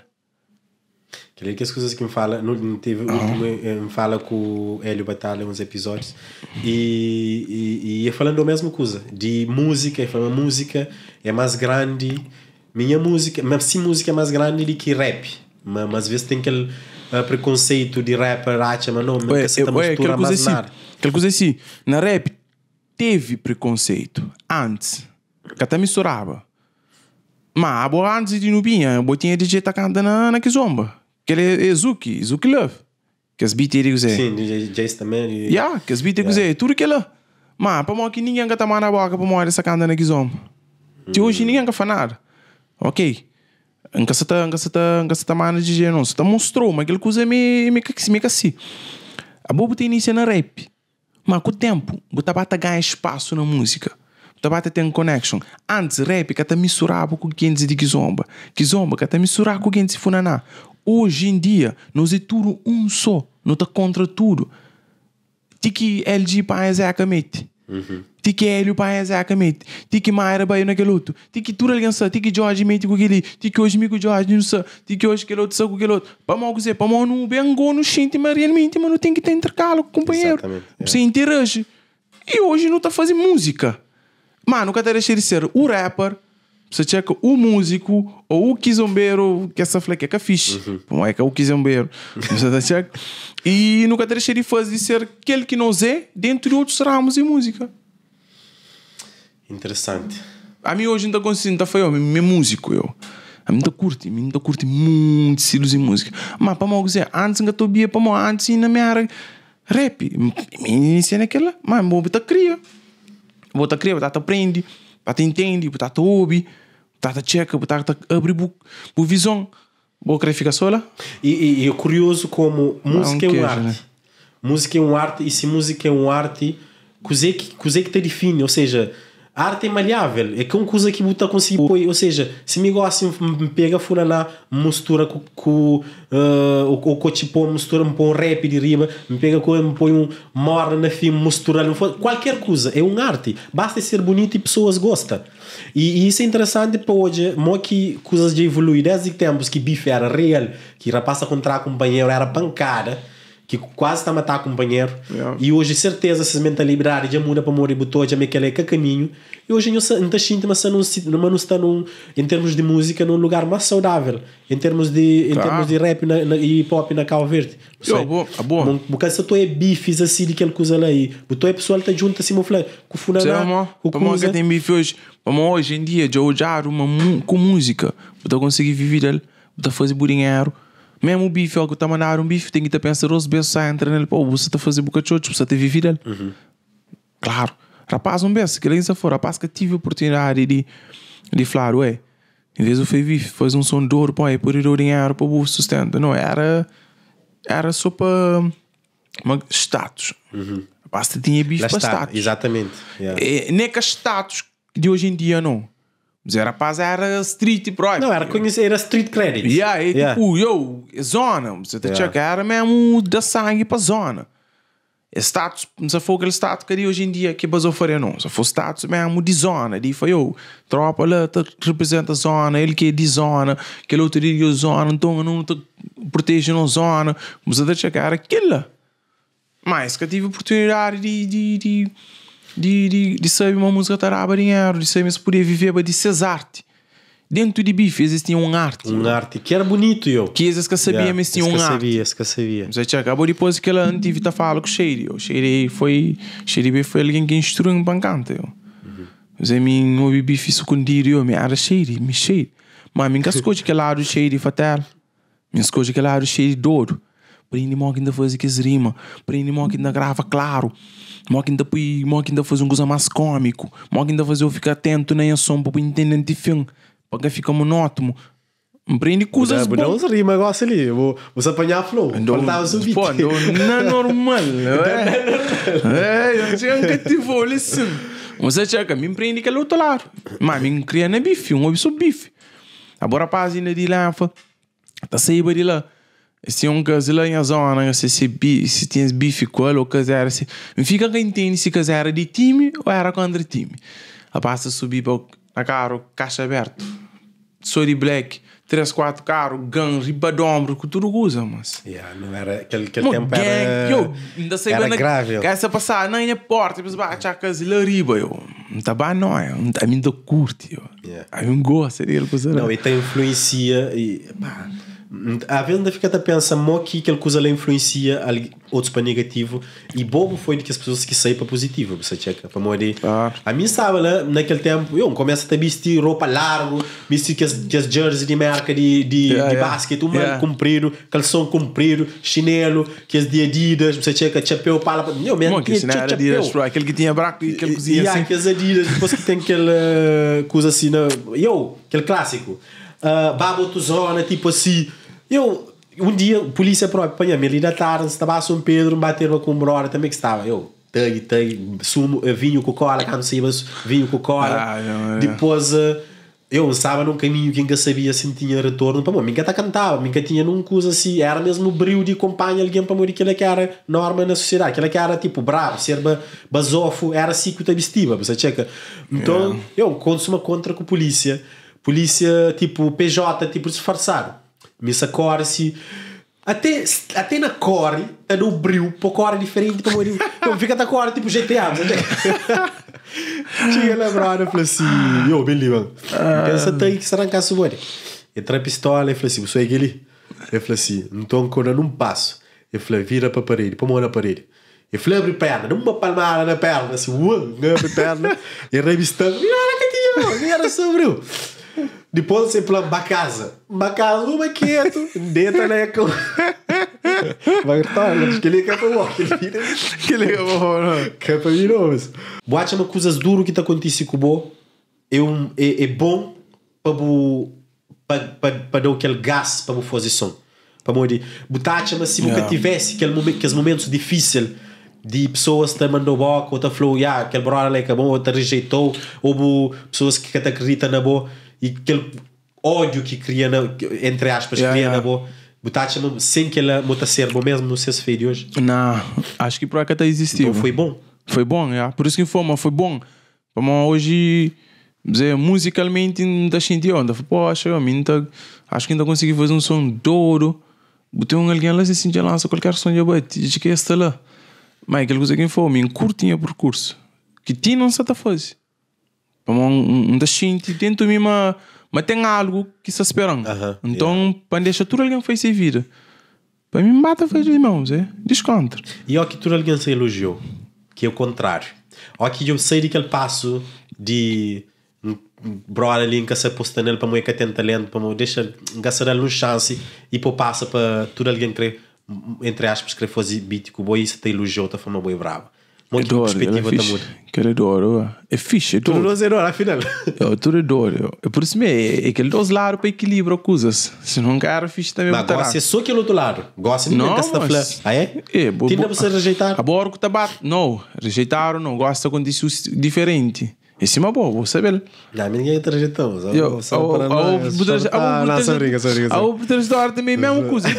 Que é que as coisas que me fala, no- teve último, me fala com o Hélio Batalha uns episódios e, e, e falando a mesma coisa, de música, e falando música é mais grande, minha música, mas sim música é mais grande do que rap, mas, mas às vezes tem aquele eh, preconceito de rapper, acha, mas não, mas ué, mistura mais assim, aquela coisa assim, na rap teve preconceito antes, que até misturava. Mas a antes de Nubinha, eu tinha DJ tá cantando na, Kizomba. Que ele é Zuki, Zuki Love. Que as beats ele usa. Sim, Jace também. e- Yeah, que as beats ele usa. Tudo que lá. Mas, para mim, que ninguém tá na boca para mim essa canta na Kizomba. De hoje ninguém faz nada. Ok. Nunca se tá, nunca se tá, tá tá mostrou, mas aquela coisa me, me, me, me assim. A boba tem início na rap. Mas com o tempo, você vai ganhar espaço na música. Você vai ter connection. Antes, rap que até misturava com quem de Kizomba. Kizomba que até misturava com quem de Funaná. Hoje em dia, nós é tudo um só. Não tá contra tudo. Tiki LG para exatamente. Tiki Hélio para exatamente. Tiki Mayra para naquele outro. Tiki Tura Aliança. Tiki Jorge mete com aquele. Tiki hoje me com Jorge não sei. Tiki hoje aquele outro com aquele outro. Mal dizer, para mal não bem no xinte, mas realmente mas não tem que ter intercalo com o companheiro. Exatamente, é. Você interage. E hoje não está fazendo música. Mano, que está deixando de ser o rapper, você checa o músico ou o quizombeiro, que essa fleca é que é fixe. Como é que é o quizombeiro? Você tá checa? E nunca deixei de fazer ser aquele que nós é dentro de outros ramos de música. Interessante. A mim hoje está conseguindo, tá foi eu, me músico eu. A mim tá curte, a mim tá curte muito estilos de música. Mas para mal dizer, antes que eu bia para mal antes na minha área rap, me inicia naquela, mas vou botar cria. Vou botar cria, botar aprende, botar entende, botar ouve, botar checa, botar abrir bu visão. Vou querer ficar sola? E, e, e é curioso como música é um arte. né? Música é um arte, e se música é um arte, coisa que, coisa que te define, ou seja, a arte é maleável, é que uma coisa que você consegue pôr, ou seja, se me gosta, me pega fura lá, mistura com, com uh, ou com tipo, mistura, me põe um rap de riba, me pega com, me põe um morna na filme, mistura, qualquer coisa, é um arte, basta ser bonito e pessoas gostam. E, e isso é interessante para hoje, mo que coisas de evoluir, desde tempos que bife era real, que rapaz a contra companheiro era pancada, que quase está a matar companheiro, Yeah. e hoje certeza essas mentalidades já muda para morrer botou me aquele caminho. E hoje não está sinto mas não se- está num em termos de música num lugar mais saudável. Em termos de em Claro. termos de rap na, na, e hip hop na Cabo Verde. Yo, boa, ah, boa. porque se tu é bifes assim de aquela coisa lá aí. Botou é pessoal tá junto assim com Você funaná com Para coisa que tem bife hoje, para mim hoje em dia, de olhar uma com música, para conseguir viver ele, para fazer dinheiro. Mesmo o bife, algo que está a mandar um bife, tem que estar pensando, beijos saem, entra nele, pô, você está a fazer boca de chocho, você está a viver ele. Claro. Rapaz, um beijo, que ele for, rapaz que tive a oportunidade de, de falar, ué, em vez de fazer bife, faz um som de ouro, pô, é por ir dinheiro para o sustento. Não, era, era só para status. Rapaz, você tinha bife para status. exatamente yeah. É, nem que status de hoje em dia não. Mas era rapaz, era street pro. não era conhecer era street credit Yeah, é Yeah. tipo, yo, zona. Você Yeah. yeah. era mesmo da sangue pra zona. É status, não se for aquele status que hoje em dia que basou faria não. Se for status mesmo de zona, de foi eu, tropa lá tá, representa a zona, ele que é de zona, aquele outro de zona, então não te protege na zona. Mas você chegar aquilo. Mas que eu tive oportunidade de, de, de, de, de, de saber uma música taraba dinheiro, de saber se podia viver de ser arte. Dentro de bife existia um arte. um arte que era bonito eu Que esses que sabia, Yeah, mas tinha esse um que arte. sabia que sabia Mas aí acabou depois que ela tive a falar com o Shady. O Shady foi, Shady foi alguém que instruiu um bancante. Eu. Mas aí mim ouvi bife secundário, eu me era Shady, me Shady. Mas mim cascou de que lado Shady fatal. Escolhe de que lado Shady douro. Ainda mó que ainda faz que rima. Ainda mó que ainda grava claro. Mó ainda põe, mó que ainda faz um coisa mais cômico. Mó que ainda faz eu ficar atento nem a som para entender de filme. Para que fica monótono. Me prende coisas não, boas. não se rima agora ali vou, vou apanhar flow faltava beat Pô, não, não é normal. É, é eu tinha que te vou listen. Mas é que me prende que é outro lado. Mas me cria na bife, um obso bife. Agora a página de lá, tá saindo de lá. Se um caso lá em zona, se se bi, se tens bife com ele ou casar, se me fica que entende se casar era de time ou era contra time. A passa subir para a carro, caixa aberto. Sou de black, 3, 4 carro, gun, riba de ombro, que tudo usa, mas. Yeah, não era aquele, aquele tempo gang, era yo, ainda sei era bem grave essa passar na minha porta, depois bate a casa lá riba, eu. Não tá bem, não, eu. Não tá, a mim do curte, eu. Yeah. A mim gosta dele, coisa Não, e tem influencia e pá, às vezes ainda fica a pensar mo que aquela coisa lá influencia outros para negativo e bobo foi de que as pessoas que saem para positivo você checa para morrer Claro. a mim estava lá naquele tempo eu começo a vestir roupa largo vestir que as, que as jerseys de marca de, de, Yeah, de yeah. basquete uma Yeah. comprido calção comprido chinelo que as de Adidas você checa chapéu para eu Mano, mesmo que não era de aquele que tinha braco e aquele cozinha assim. aqueles Adidas, depois que tem aquela coisa assim, na, eu, aquele clássico, uh, babo zona, tipo assim, eu, um dia, a polícia própria, apanha-me ali da tarde, estava a São Pedro, bateram com uma hora também que estava, eu, tei, tei, sumo, eh, vinho com cola, quando saímos, vinho com cola, Ah, não, é. depois, uh, eu estava num caminho que ainda sabia se tinha retorno para mim, nunca cantava, nunca tinha num coisa assim, era mesmo o brilho de acompanhar alguém para morrer, aquilo que era norma na sociedade, aquilo que era tipo bravo, ser basofo, era assim que você checa. Então, yeah. eu consumo contra com a polícia, polícia tipo PJ, tipo disfarçado, me sacore-se. Até, até na core, tá no brilho, para core diferente para morrer. Então fica da core tipo GTA. Tinha lembrado, eu falei assim, eu, beleza, pensa tem que se arrancar a bolha. Entrei a pistola e falei assim, sou aquele. Eu falei assim, não estou quando um passo. Eu falei, vira para a parede, põe a mão na parede. Eu falei, abre perna, uma palmada na perna, assim, uau, abre perna. E revistando, vira na catinha, vira sobre o. Depois você plano para casa. Para casa, uma quieto, dentro né? Com... Vai gritar, mas que ele é para o que ele Que ele é para o Que é para mim, não. Boate uma coisas duro que está acontecendo com o é, um, é, é bom para para para dar aquele gás para fazer som. Para morrer. Botate, mas se nunca yeah. tivesse aquele momento, aqueles momentos difíceis de pessoas que mandou boca, outra falou, yeah, aquele brother é bom, outra rejeitou, houve pessoas que acreditam na boa e aquele ódio que cria, na, entre aspas, yeah, cria yeah. na boa. Botaste sem que ela ser bom mesmo no seu feio de hoje? Não, acho que por cá está existindo. Então foi bom. Foi bom, yeah. por isso que foi, mas foi bom. Mas hoje, dizer, musicalmente, não está sentindo onda. Poxa, eu mim tá, acho que ainda consegui fazer um som douro. Botei um alguém lá assim, já lança qualquer som de bate, de que está lá. Mas aquela coisa que foi, mim curtinha percurso. Que tinha não se está fazendo. Para um, um dentro de mim, mas tem algo que se esperam. Uh -huh, então, yeah. para deixar tudo alguém fez sem vida. Para mim, mata fez irmãos, é? Descontra. E o que tudo alguém se elogiou, que é o contrário. O que eu sei daquele passo de brother ali que se aposta nele para moer que tem talento, para moer deixa gastar ele no chance e para passa para tudo alguém que entre aspas que fazer beat que o boi se te elogiou da forma bem brava. Muito adoro, perspectiva é fixe. Que ele adora. É fixe, é Tudo nós adora, afinal. Eu tudo adoro. É por isso mesmo, é aquele dois lados para equilibrar coisas. Se não quer, fixe também. Mas gosta só aquele outro lado. Gosta de não, que mas... Ah, é? É, bo, Tinha você rejeitar? Que tá bate. Não, rejeitaram, não. Gosta com isso diferente. Esse é uma boa, vou saber. Já ninguém. Não, só briga. A outra também é a mesma coisa.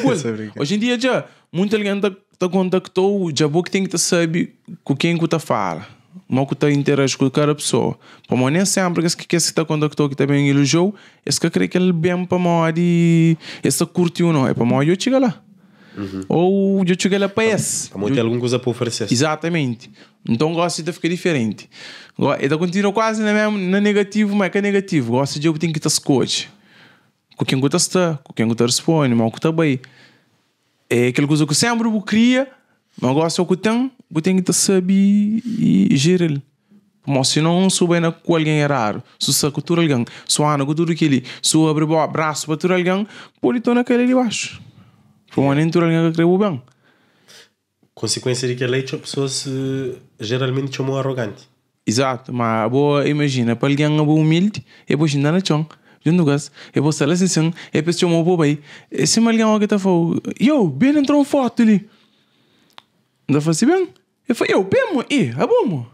Hoje em dia já, muita gente te contactou, já vou que tem que saber com quem que tu fala. Mal que tu interage com cada pessoa. Para mim, nem sempre que que que te contactou que também elogiou, esse que creio que ele bem para mim de essa curtiu não, é para mim eu chego lá. Uhum. Ou eu chego lá para esse. Para ter alguma coisa para oferecer. Exatamente. Então gosto de ficar diferente. Então continua quase na, mesma, na negativo, mas que é negativo. Gosto de eu tenho que estar escute. Com quem que está, com quem que responde, mal que está bem é aquela coisa que sempre eu queria, mas agora só que tenho, eu tenho que saber e gerir ele. Mas se não souber com alguém é raro, se você cultura alguém, se ana cultura aquele, se abre o braço para tudo alguém, pode estar naquele ali embaixo. Para uma nem tudo alguém que creu bem. Consequência de que a lei, as pessoas geralmente chamam arrogante. Exato, mas boa, imagina, para alguém é humilde, é depois ainda não chão junto gas e vou sair assim e depois chamo o pai e se mal alguém tá falando yo bem entrou um foto ali. Da falei assim bem eu falei eu bem e bom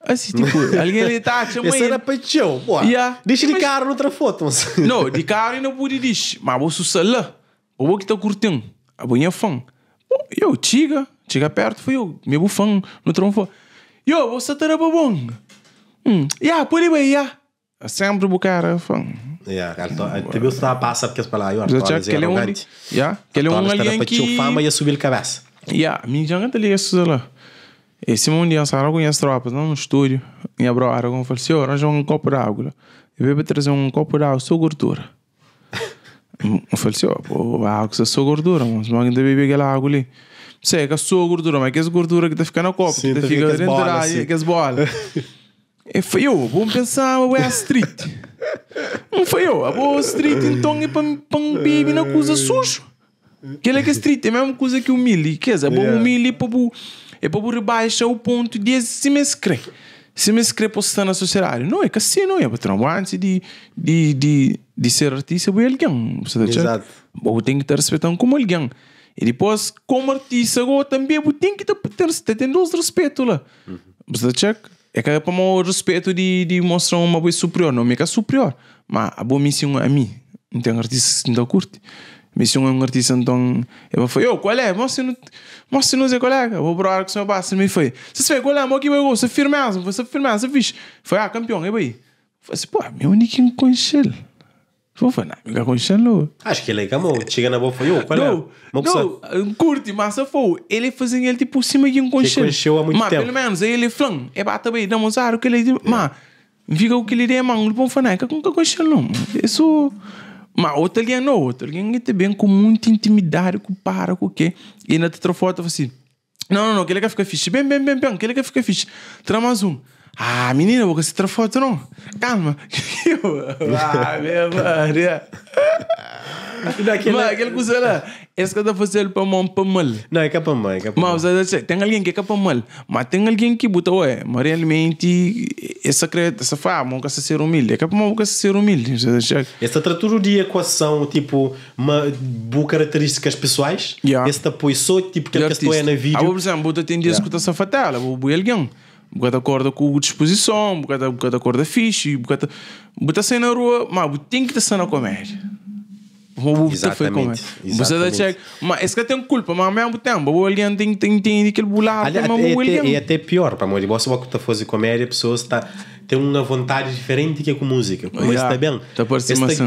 assim tipo alguém ali tá chamando essa era paixão pô. Yeah. deixa de cara noutra foto não de cara não pude dizer mas vou sussar lá. O vou que tá curtindo. A boinha fã. Eu chega chega perto foi eu meu fã no tronco yo você tá bom hum yeah por aí yeah sempre o cara fã Ja, te viu estar passa porque as palavras eu acho que ele é um ja, que ele é um alguém fama ia subir a cabeça. Ja, minha janga ali isso lá. Esse mundo ia sair com as tropas, não no estúdio. E a bro, era como falou, senhor, arranjou um copo de água. Eu veio trazer um copo de água, só gordura. Eu falei, senhor, pô, a água só gordura, mas não deve beber aquela água ali. Que é só gordura, mas que essa gordura que tá ficando no copo, Sim, que tá fica dentro da água, que as bolas. E foi eu, vamos pensar, é a street. Não foi eu, a boa street então é para beber na coisa sujo. Que é que street é a mesma coisa que o milho. Quer dizer, yeah. o milho é para é para rebaixar o ponto de se me escreve. Se me escreve para estar na sociedade. Não é que assim, não é patrão. Antes de, de, de, de ser artista, eu alguém. Você tá Exato. Eu tenho que estar respeitando como alguém. E depois, como artista, eu também eu tenho que ter, ter, ter dois respeito lá. Uhum. Você tá? É que é para o respeito de, de mostrar uma coisa superior. Não me é superior. Mas a boa missão a mim. Não tem artista que não curte. Missão é um artista então. Eu falei, oh, qual é? Mostra mostra nos é colega. Vou provar que o senhor passa. Me foi. Você vê qual é? Mas que eu você firmeza. Você firmeza. Você fixe. Foi, ah, campeão. É bem. Falei assim, pô, meu único conhecê-lo. Vou falar, nunca conhecê-lo. Acho que ele é gamão. Chega na boa foi, oh, qual é? Não, não, curte, mas se for, ele fazia ele tipo cima de um conhecê-lo. conheceu há muito mas, tempo. pelo menos, ele flan, é bata bem, dá o que ele. Mas, fica o que ele é, mano, bom falar, que nunca conhecê-lo, não. Isso. Mas outro alguém não, outro que te bem com muita intimidade, com para, com o quê? E na outra foto, assim, não, não, não, aquele que fica fixe, bem, bem, bem, bem, aquele que fica fixe. Trama um. Ah, menina, vou fazer outra foto, não. Calma. ah, minha Maria. Daquele... Mas aquele coisa lá, esse que está fazendo para mão para mal. Não, é capa mãe, é capa Mas você tem alguém que é para mal, mas tem alguém que botou, ué, mas realmente essa creta, essa fama, que ser humilde, é que para que ser humilde. Essa tratura de equação, tipo, uma, boas características pessoais, Yeah. esse apoio só, tipo, que ele que é na Ah, vídeo. por exemplo, você tem dias que essa fatela, vou boi alguém. Bocata acorda com a disposição, bocata, bocata acorda fixe, bocata. Bota sair na rua, mas tem que estar na comédia. Vou botar foi comédia. Você dá check. Mas esse que tem culpa, mas ao mesmo tempo, o alguém tem que entender aquele mas é, até, é até pior, para de você vai fazer comédia, a pessoa está tem uma vontade diferente que com música. Como Yeah. está bem? Tá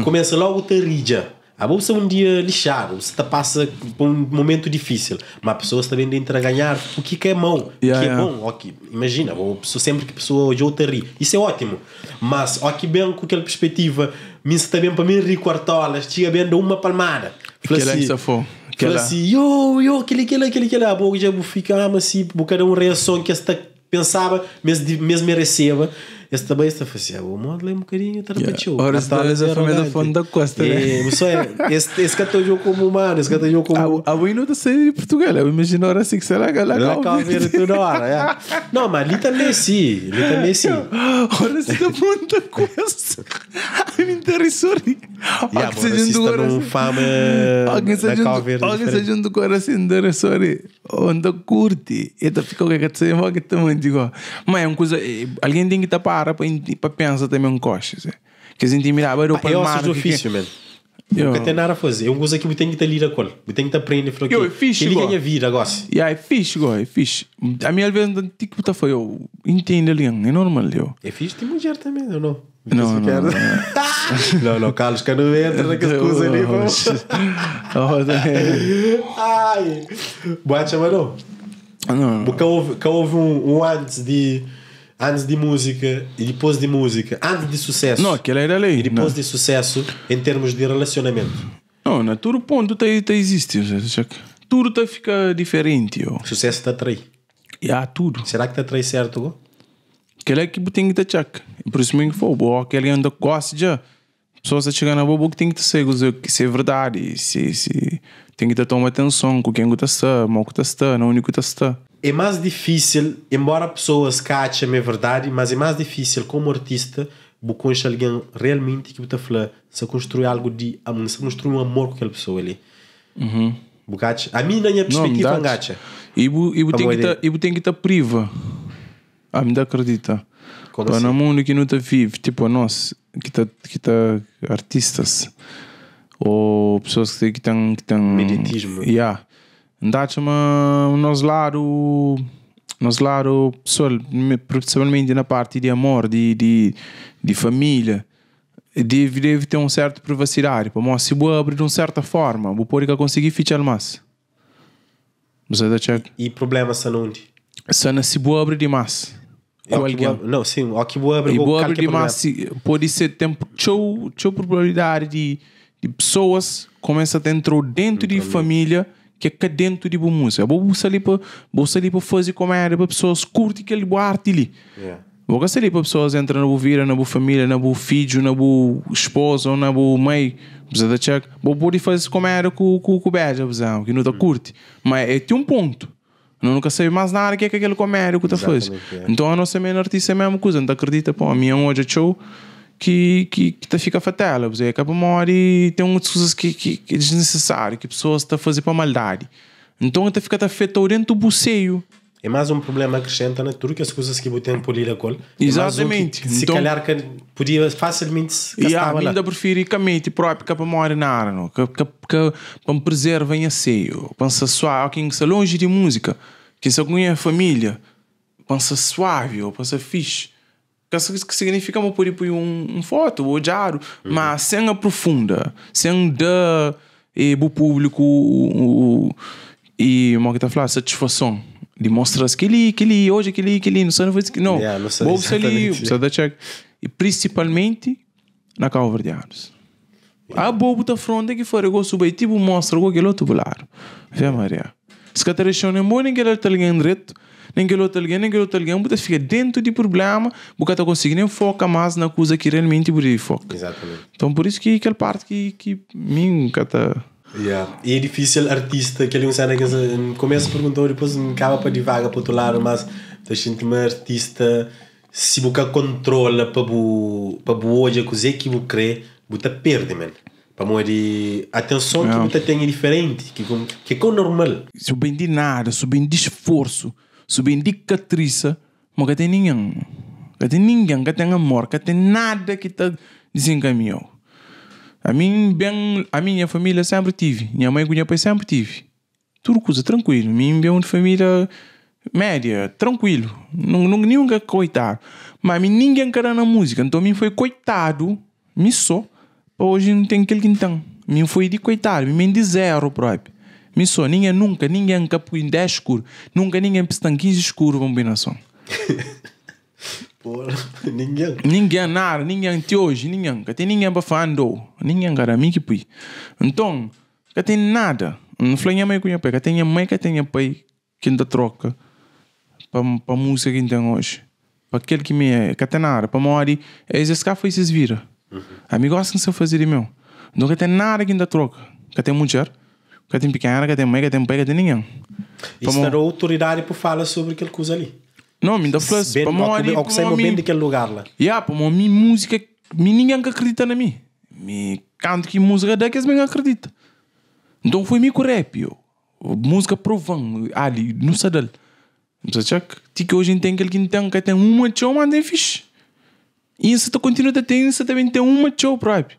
começa logo a ter rija. A bolsa é um dia lixado, você tá passa por um momento difícil, mas a pessoa está bem dentro a ganhar o que que é mau, o Yeah, que é yeah. bom, ok. Imagina, a pessoa, sempre que a pessoa hoje outra ri, isso é ótimo, mas ok, bem com aquela perspectiva, me está bem para mim rir quartolas, chega bem de uma palmada. Aquela que se for. Fala assim, yo, yo, aquele, aquele, aquele, aquele, a boca já vou ficar assim, por cada uma reação que esta pensava, mesmo, de- mesmo mereceva. Esse também está assim, ah, o modo é um bocadinho, tá Yeah. Ora, se essa família da fundo da costa? É, mas é, esse, esse jogo como humano, esse jogo como... A não está saindo de Portugal. Eu imagino agora assim que será que ela Lá cá ver toda hora. Não, mas ali também sim, ali também sim. Ora, se dá muita coisa. Me interessou. Yeah, Alguém bom, seja do num fama Alguém da seja Alguém do coração interessou. Onde curte. E tá fica o que é que vai também digo. Mas é uma coisa. Alguém tem que estar para para pensar também um coche. Que se intimidar. Vai Ah, para é o o mar. seu ofício, mano. Nunca tem nada a fazer. É uma coisa que eu tenho que estar ali a cor. Eu tenho que aprender a falar Eu, que é fixe, ele ganha vida, gosto. E aí, fixe, go, é fixe. A minha vez, tipo, tá foi eu. Entende ali, é normal, eu. É fixe, tem mulher também, ou não? Não, não, Não, não, não, Carlos, que não entra naquela coisa ali, vamos. É. Ai, boa chama não. Não. Porque houve, que houve um, um antes de antes de música e depois de música, antes de sucesso Não, aquela era lei. e depois de sucesso em termos de relacionamento. Não, na todo ponto tá, tá existe. Tudo tá fica diferente, ó. Sucesso está a. E há tudo. Será que está a trair certo? Aquela é que tem que estar check. Por isso mesmo que foi, bom, aquele anda gosta já. Pessoas a chegar na boba que tem que ter ser, que ser verdade. Se, se, tem que ter tomar atenção com quem está está, mal que está, não único que está. É mais difícil, embora pessoas cachem é verdade, mas é mais difícil como artista você alguém realmente que está falando se construir algo de amor, se construir um amor com aquela pessoa ali. Uhum. A mim, na minha perspectiva, dá. engacha. E tem que tá, tem que estar priva. Me dá acredita. Como Para assim? no mundo que não tá vive, tipo nós, que tá, que tá artistas, ou pessoas que estão... Que tão, Meditismo. Yeah. Lado... Nós lado, pessoal, principalmente na parte de amor, de, de, de família, deve, deve ter um certo privacidade. Para nós, se vou abrir de uma certa forma, vou pôr que conseguir fichar mais. Você dá check? E problema se não Se não se vou abrir demais. Com alguém. Não, sim, o que boa abrir E vou abrir demais. Pode ser tempo show, show probabilidade de, de pessoas começam a entrar dentro de família que é cá dentro de boa música. Vou buscar ali para vou ali para fazer comédia para pessoas curtem aquele boa arte ali. Yeah. Vou gastar ali para pessoas entrar na boa vida, na boa família, na boa filho, na boa esposa ou na boa mãe. Precisa check. Vou poder fazer comédia com, com, com o beija, por exemplo, que não está curte. Mas é tem um ponto. Eu nunca sei mais nada que é que aquele comédia que está fazendo. Então a nossa main artista é a mesma coisa. Não acredita, pô, a minha hoje é show que, que, que tá fica fatela. Você acaba uma hora e tem umas coisas que, que, que é desnecessário, que pessoas estão a fazer para maldade. Então até fica tá feito dentro do buceio. é mais um problema acrescenta na que as coisas que botem por ir a col. Exatamente. É um que, se Então- calhar que podia facilmente se E a lá. ainda prefiro que a mente própria que para morar na? Que, que, que para me preservar em seio, para se suave, quem se longe de música, que se a família, para se suave, para se fixe. Que, se- que significa uma por ir um, um foto, ou diário, mas sem a profunda, sem dar e o público o, o- e como é que tá falando, satisfação. De mostrar que ali, que ali, hoje, que ali, não sei, não foi não. Yeah, não sei Vou ali, precisa dar check. E principalmente na Cabo Verdeanos. A bobo da fronte que for igual subir tipo mostra o que ele tubular. Vê Maria. Se que a região é boa, ninguém está ligando direito. Ninguém está ligando, ninguém está ligando. Você fica dentro do problema, porque está conseguindo focar mais na coisa que realmente pode focar. Exatamente. Então por isso que aquela parte que, que mim está... Yeah. E é difícil artista, que ele não sabe que no começo perguntou, depois acaba para divagar para outro lado, mas eu sinto uma artista, se você controla para para hoje coisa que você crê, você perde, man. Para morrer atenção que você tem é diferente, que que é normal. Se bem de nada, se bem de esforço, catriça, mas que tem ninguém. Que tem ninguém, que tem amor, que tem nada que está desencaminhou. A mim, bem, a minha família sempre tive. Minha mãe e minha pai sempre tive. Tudo coisa tranquilo. A mim, bem uma família média, tranquilo. Não, não, nunca coitado. Mas mim, ninguém quer na música. Então, a mim foi coitado. Me só. Hoje não tem aquele que então. Me foi de coitado. Me de zero próprio. Só. Ninguém nunca, ninguém em 10 escuro. Nunca ninguém precisa 15 escuro combinação. Porra, ninguém. Ninguém nada, ninguém até hoje, ninguém. Que tem ninguém para fando. Ninguém cara mim que pui. Então, que tem nada. Não falei minha mãe com minha pai, que tem minha mãe que tem minha pai que ainda troca para para música que tem hoje. Para aquele que me é, que tem nada, para morrer, é esses que foi esses vira. Amigo, gosta de fazer de meu. Não que tem nada que ainda troca. Que tem mulher, que tem pequena, que tem mãe, que tem pai, que tem ninguém. Isso autoridade para falar sobre aquele coisa ali. Não, me dá Bem, para que- ou que saiba bem daquele lugar lá. Yeah, mas minha música, mi ninguém que acredita na mim. Me canto que música daqui eles ninguém acredita. Então foi meu rap, eu. Música provão, ali, no sadal. Mas já que que hoje tem aquele que tem, que tem uma show, mas tem fixe. E isso tu continua a ter, isso também tem uma show próprio.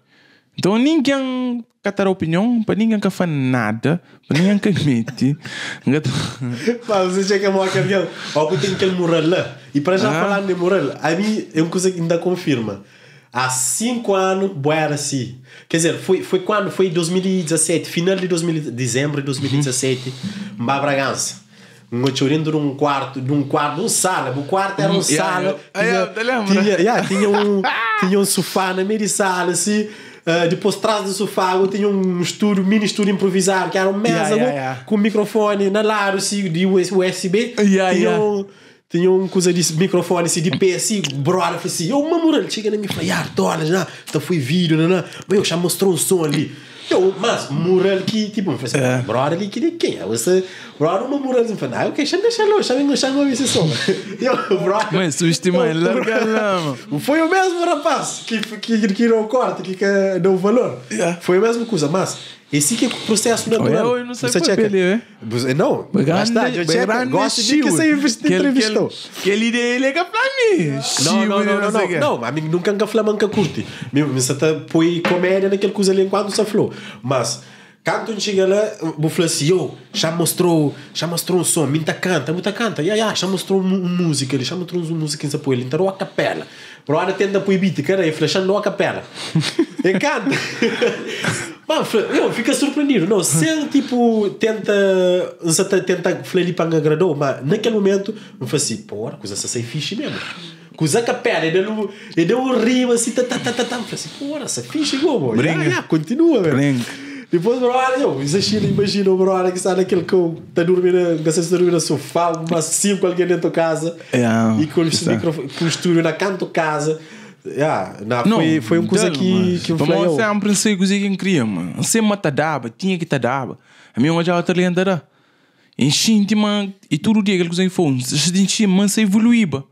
Então ninguém que ter opinião, para ninguém que faz nada, para ninguém que mete. Mas você chega a caminhão, ou que tem aquele mural lá. E para já Ah. falar de mural, a mim é uma coisa que ainda confirma. Há cinco anos, boa era assim. Quer dizer, foi, foi quando? Foi 2017, final de 2000, dezembro de 2017, em Bragança. Um de um quarto, de um quarto, de um sala. O quarto era um Hum, yeah, sala. eu- tinha, yeah, tinha, um, tinha um sofá na meio de sala, assim. Uh, depois, atrás do sofá, eu tinha um estúdio, mini estúdio improvisado, que era uma mesa Yeah, yeah, com- yeah. com microfone na lado, assim, de USB. Yeah, tinha. Um, tinha um coisa de microfone assim, de pé, assim, brother, falei assim, eu, uma moral, chega na minha e falei, ah, dólares, não, então foi vídeo, não, não, mas eu já mostrou um som ali. Eu, mas, moral que, tipo, eu falei assim, brother ali, que de quem é? Você, brother, uma eu falei, ah, ok, deixa lo, deixa eu deixa esse som. Eu, brother. Mas subestima ele, larga lá, mano. Foi o mesmo rapaz que, que, que o corte, que, que deu o valor. Yeah. Foi a mesma coisa, mas esse que é o processo natural. Olha, eu não sei Você checa. é? Você- Não, bastante. Eu checo, gosto de que você entrevistou. Que ele ele é mim. Não, não, não, não, não, não, a mim nunca nunca falamos que curte. Meu, me você põe comédia naquele coisa ali enquanto você falou. Mas a gente chega lá, falei assim, já mostrou, já mostrou um som, minta canta, muita canta, ya, ya, já mostrou uma música, ele já mostrou uma música em Sapo, ele entrou a capela. Para hora tenta pôr beat, cara, ele flechando a capela. E canta. Mano, eu fica surpreendido. Não, se ele tipo tenta, tá- tenta falar ali para agradou, mas naquele momento eu falei assim, porra, coisa essa é fixe mesmo. Coisa capela, ele deu, ele deu um rima assim, tá, tá, tá, tá. Eu falei assim, porra, essa fixe igual, mano. Continua, velho. Depois, brother, eu imagina, imagina o brother que está naquele que está dormindo, que está dormindo no sofá, umas cinco alguém dentro da casa Yeah, e com o com o estúdio na canto casa. Yeah, não, foi, foi uma coisa que, que falei. nós eu- sempre não sei coisa que queria, mano. Sempre mata daba, tinha que te daba. A minha mãe já está lendo era. Enchinte, mano, e todo dia aquele coisa que foi. Se enchia, mano, se evoluíba.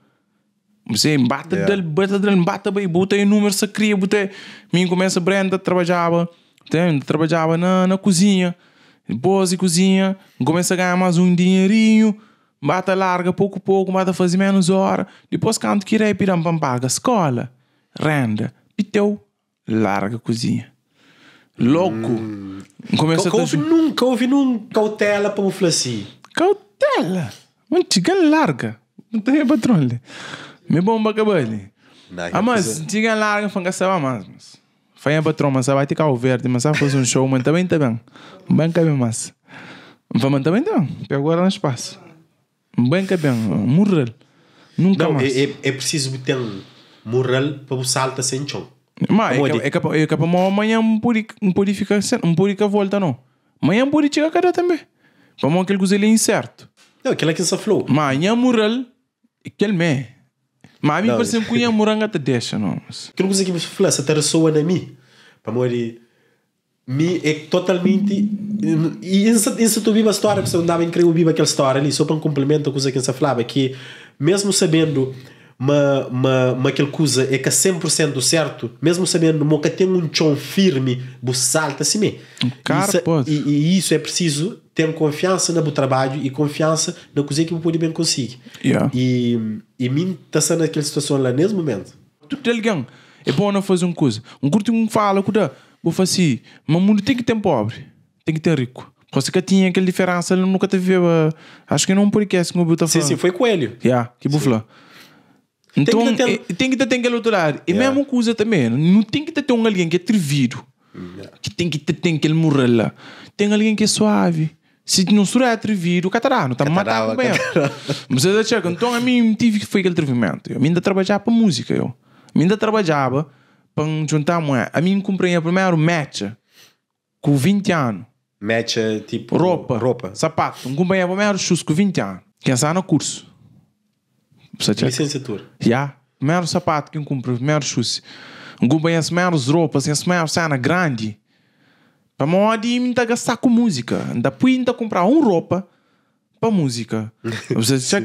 Você bate Yeah. dele, bate dele, bate bem, bota aí número, se cria, bota. Mim começa a Brenda, trabalhava, tem, trabalhava na, na cozinha, depois de cozinha, começa a ganhar mais um dinheirinho, bata larga pouco a pouco, bata fazer menos hora. Depois, quando querer piram para paga escola, renda, piteu, larga a cozinha. Louco. Começa Nunca a houve nunca, houve nunca cautela para me falar assim. Cautela. Não chega larga. Não tem patrão ali. Me bomba cabelo. Ah, mas chega larga, fanga sabe mais. Foi a patrão, mas vai ter carro verde, mas vai fazer um show, mas também tá bem. Bem cabe mais. Mas também tá bem. Pega agora no espaço. Bem cabe bem. Murral. Nunca Não, mais. é, é, é preciso ter um moral para o salta sem chão. Mas é que- é capaz, é mas amanhã pode ficar, sem- não pode ficar volta, não. Amanhã pode chegar cada também. Para mim, aquele coisa é incerto. Não, aquilo é que se falou. Mas amanhã moral, aquele me. Mas a mim Não. parece que amanhã moranga te deixa, não. Aquilo que me falou, essa pessoa na mim. Para morrer. Me é totalmente. E isso, tu vive a história, porque eu andava incrível, vive aquela história ali, só para um complemento a coisa que você falava, que mesmo sabendo uma, uma, uma aquela coisa é que é 100% certo, mesmo sabendo que tem um chão firme, você salta assim mesmo. Cara, isso, pode. e, e isso é preciso ter confiança no trabalho e confiança na coisa que eu pode bem conseguir. Yeah. E, e mim está sendo naquela situação lá nesse momento. Tu tem alguém, é bom não fazer uma coisa. Um curto um fala, cuida, vou fazer assim, mas o mundo tem que ter pobre, tem que ter rico. Porque que tinha aquela diferença, ele nunca teve, uh, acho que não é um podcast que eu estou Sim, falando. sim, foi coelho. Yeah, que bufla. Então, que ter- é- tem que ter aquele outro lado. E Yeah. mesma coisa também. Não tem que ter um alguém que é atrevido. Que tem que ter tem aquele moral lá. Tem alguém que é suave. Se não for atrevido, catará, não está Catará, matando bem. Mas eu chego, então a mim tive que foi aquele atrevimento. Eu ainda trabalhava para música, eu. Eu ainda trabalhava para juntar moeda. A mim comprei a primeiro match com 20 anos. Match tipo. Roupa, Roupa. sapato. Um companheiro primeiro chus com 20 anos. Que está no curso. Checa? Licenciatura. Já. Primeiro sapato que eu compro, primeiro shoes. Um companheiro as primeiras roupas, as primeiras cena grande. Para moda, me tá gastar com música. Depois ainda comprar uma roupa para música. Você?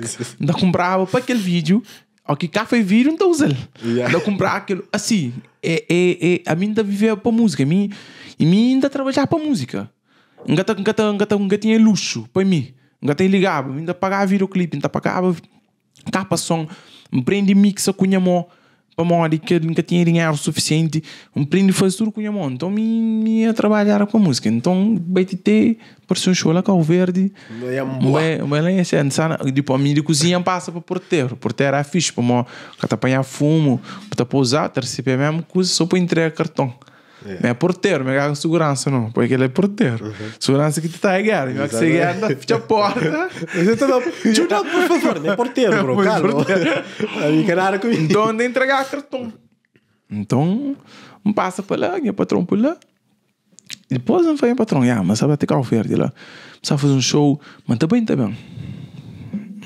Ainda comprava para aquele vídeo. O que cá foi vídeo, então usa ele. Ainda comprar aquilo. Assim, é, é, é, a mim ainda vivia para música. A mim, e mim ainda trabalhava para música. Ainda, ainda, ainda, ainda tinha luxo para mim. Ainda ligava, ainda pagava videoclipe, ainda pagava capa som, um prende mixa com a mão, para mim que nunca tinha dinheiro suficiente, um prende faz tudo com a mão. Então, me, ia trabalhar com a música. Então, vai ter, parecia um show lá com o verde. Vai, vai lá e assim, sana, tipo, a minha de cozinha passa para porteiro. Porteiro é fixe, para apanhar fumo, para pousar, receber a mesma coisa, só para entregar cartão. Mas é porteiro, não é segurança, não. Porque ele é porteiro. Segurança que tu está a guerra. Não é que você guerra, fecha a porta. Ajuda, por favor, não é porteiro, bro. Calma. porteiro. A mim, caralho, comigo. Então anda a entregar cartão. Então, um passa para lá, e patrão por lá. Depois não foi patrão, ah, mas sabe ter carro verde lá. Precisa fazer um show, mas tá bem, tá bem.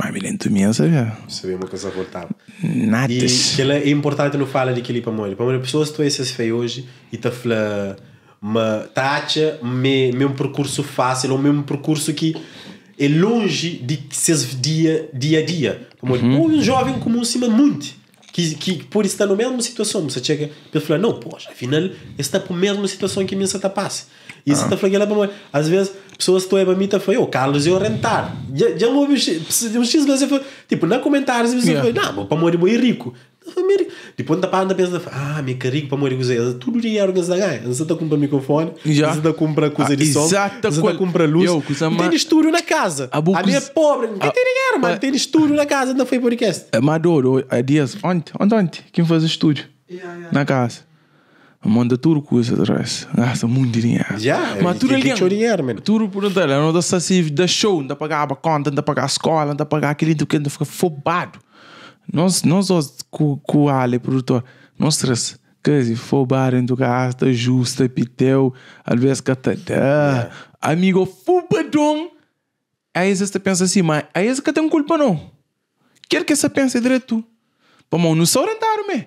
Mas me lento minha, sabe? Saber uma coisa voltada. Nada. E é importante no fala de aquilo para. Para mim, pessoas tu essas feias hoje e falando, mas tá acha me, me um percurso fácil ou mesmo um percurso que é longe de seus dia, dia a dia. Uhum. um jovem comum cima muito. Que, que por estar na mesma situação, você chega e fala, não, poxa, afinal, está por mesma situação que a minha está passa. E isso está falando. Às vezes, pessoas estão para mim e falam, oh, Carlos, eu rentar. Já, já me ouvi um X vezes, eu falo, tipo, na comentários, você Yeah. fala, não, para morrer muito rico. Eu falo, "Meri-" Depois da parte pensa, ah, me rico para morrer com Tudo dinheiro que você ganha. Você está comprando microfone, Já. você está comprando coisa Ah, de som, você está coisa. comprando luz. Eu, coisa Não ma- tem estúdio na casa. A A minha é coisa- pobre, não Ah, tem dinheiro, mano. ah. Tem estúdio na casa, não foi podcast. Amador, há dias, ontem, ontem, ontem, quem faz estúdio? Na casa. Manda tudo coisa atrás. Gasta muito dinheiro. Já, Mas tudo ali. dinheiro, mano. Tudo por um dela. Não dá assim, da show, não dá pagar a conta, não dá pagar a escola, não dá pagar aquele que ainda fica fobado. Nós, nós, com, com o Ale, produtor, nós três, quer dizer, fobado em tu gasta, justa, pitel, às vezes catadá, amigo, fubadão. Aí você pensa assim, mas aí você tem culpa não. Quer que você pense direito. Pô, não só orientaram, me.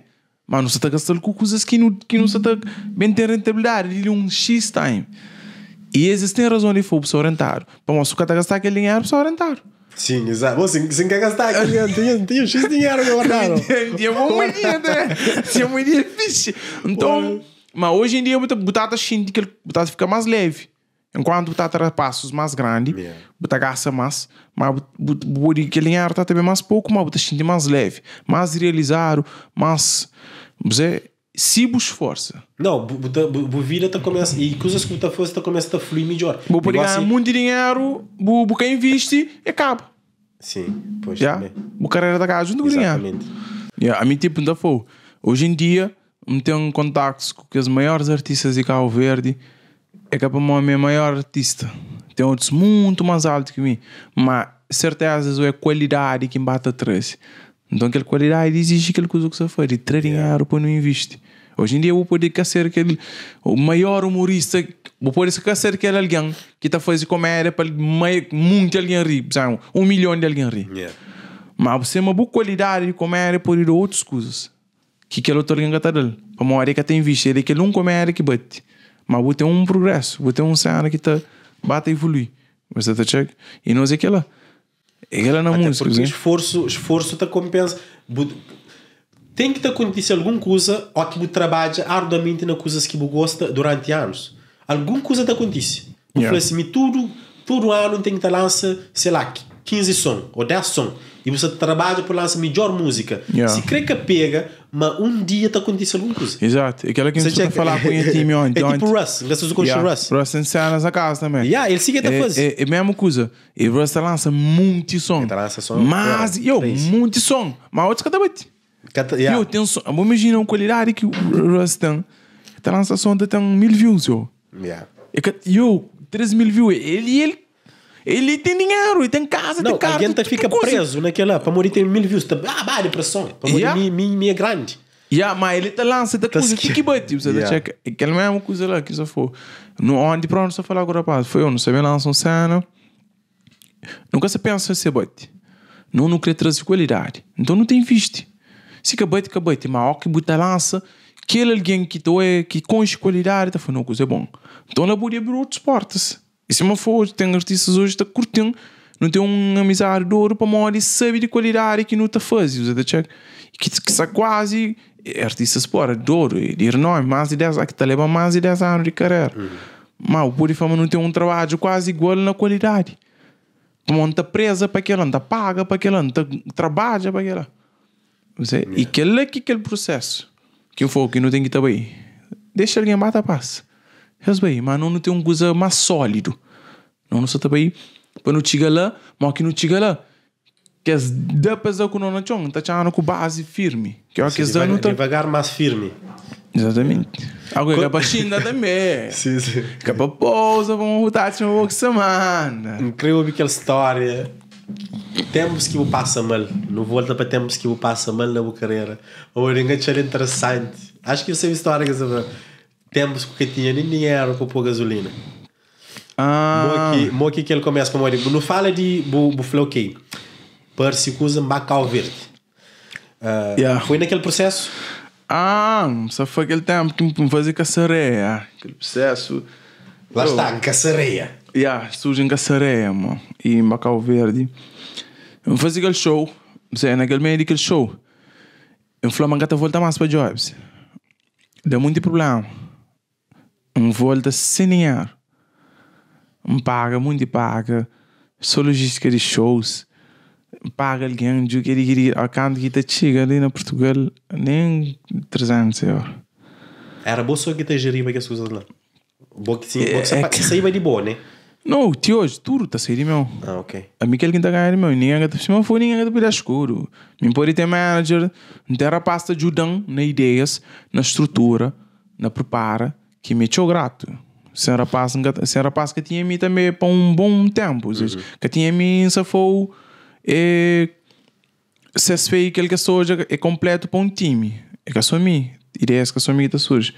Mas não se está gastando com coisas que não, que não se está bem ter rentabilidade. Ele é um X time. E existem razões de for só orientado. Pô, mas se o cara está gastando aquele dinheiro, só orientado. Sim, exato. Você, você quer gastar aquele dinheiro, tinha, tinha X dinheiro que guardaram. Tinha uma dinheiro, né? Tinha uma dinheiro fixe. Então, mas hoje em dia, batata xinte, que batata fica mais leve. Enquanto você está a passos mais grandes, Yeah. você gasta mais, mas aquele dinheiro está também mais pouco, mas você sente mais leve, mais realizado, mais. Você, se você esforça, Não, bu- vida tá começa e coisas que tu faz tá começa a fluir melhor. você pode Igual ganhar assim- muito dinheiro, você investe e acaba. Sim, pois Já? também. A carreira da casa junto com o dinheiro. Exatamente. Yeah, a mim, tipo, ainda foi. Hoje em dia, eu tenho contactos com os maiores artistas de Cabo Verde. É que para mim é o meu maior artista. Tem outros muito mais altos que mim. Mas, certeza, é a qualidade que me bate atrás. Então, aquela qualidade exige aquela coisa que você faz. E ter dinheiro para não investir. Hoje em dia, eu vou poder ser aquele, o maior humorista. Vou poder ser aquele alguém que está fazendo comédia para muito alguém rir. sabe? Um milhão de alguém rir. Yeah. Mas você é uma boa qualidade de comer por ir a outras coisas. Que aquele outro alguém está dele. Para uma hora que tem visto, ele que não comer que bate. Mas você tem um progresso, você tem um cena que está bate e evolui. Você está? E não é aquela. Aquela na Até música, porque né? esforço, esforço te compensa. Tem que te acontecer alguma coisa ou que você trabalha arduamente na coisas que você gosta durante anos. Alguma coisa te acontece. Eu Yeah. falei assim, "Me tudo, todo ano tem que te lançar, sei lá, 15 som ou 10 som. E você trabalha por lançar melhor música. Yeah. Se crê que pega, mas um dia te acontece alguma coisa. Exato. Aquela que a gente está a falar com o time ontem. É tipo. Russ, o coach Yeah, Russ. Russ tem cenas a casa também. Yeah, ele siga a fazer. É, é, é a mesma coisa. E o Russ lança muito som. Ele lança som, Mas, é, eu, é muito som. Mas outros cada bate. Cata- yeah. Eu tenho som. Vamos imaginar a qualidade que o Russ tem. Está lança som tem mil views, eu. Yeah. É eu, 3 mil views. Ele, ele, ele tem dinheiro, ele tem casa, Não, tem carro. alguém tá fica coisa. preso naquela. Para morir tem mil views. Tá, ah, vale pressão. Para morir Yeah. mi, mi, mi é grande. Yeah, mas ele te lança da Tá coisa que que bate, você Yeah. yeah. checa. Aquela mesma coisa lá que só foi. No, onde pronto, só falar agora, rapaz, foi eu, não sabia lançar um cena. Nunca se pensa se bate. Não, não quer trazer qualidade. Então não tem viste. Se que bate, que bate, mas ao que bota lança, aquele alguém que tu é, que com qualidade, tá falando uma coisa bom. Então ela podia abrir outros portas. E se uma for, tem artistas hoje que curtindo, não tem uma amizade de ouro para uma sabe de qualidade que não está fazendo? E que, que está quase é artistas fora de ouro, e de renome, mais de 10 anos, que está levando mais de 10 anos de carreira. Mas o Puri Fama não tem um trabalho quase igual na qualidade. Não está presa para aquela, não está paga para aquela, não está trabalha para aquela. Você, E aquele é que aquele processo que eu for que não tem que estar bem. Deixa alguém bater a paz. Resolve mas não, não tem um coisa mais sólido. Não, não só está bem para não chegar lá, mas que não chega lá. Que as depois da que não chão, está chegando com base firme. Que é o que as devagar, não está. devagar, mais firme. Exatamente. Agora que é para China também. Sim, sim. Que é para pousa, vamos voltar de uma semana. Incrível aquela história. Tempos que o passa mal. Não volta para tempos que o passa mal na boa carreira. Ou ninguém achar interessante. Acho que eu sei a história que você Tempos que tinha dinheiro para pôr gasolina. Ah, Moaqui, moaqui que ele começa para morrer. Não fala de bu, bu falou ok. Persecusa Macau Verde. Ah, Yeah. Foi naquele processo? ah, só foi aquele tempo que me fazia caçareia. Aquele processo. Lá está, em Caçareia. Yeah, surge em caçareia, mano. E em Macau Verde. Eu fazia aquele show. Você, naquele meio daquele show. Eu falei, mas volta mais para Jobs. Deu muito problema. Um volta sem dinheiro. Paga, muito paga. Só logística de shows. Paga alguém, de que ele queria. A canto que chega ali na Portugal, nem 300 euros. Era boa só que te gerir as coisas lá. Boa que sim, É- que é aí vai de boa, né? Não, tio, hoje tudo está saindo, meu. Ah, ok. A mim que está ganhando, meu. Ninguém está cima foi ninguém está escuro. Me pode ter manager, não ter rapaz te ajudando na ideias, na estrutura, na prepara, que me echou grato. Sem rapaz, sem rapaz que tinha me também para um bom tempo. seja, Que tinha me se foi é, se fez aquele que surge é completo para um time. É que só mim. Ideias que só mim que surge.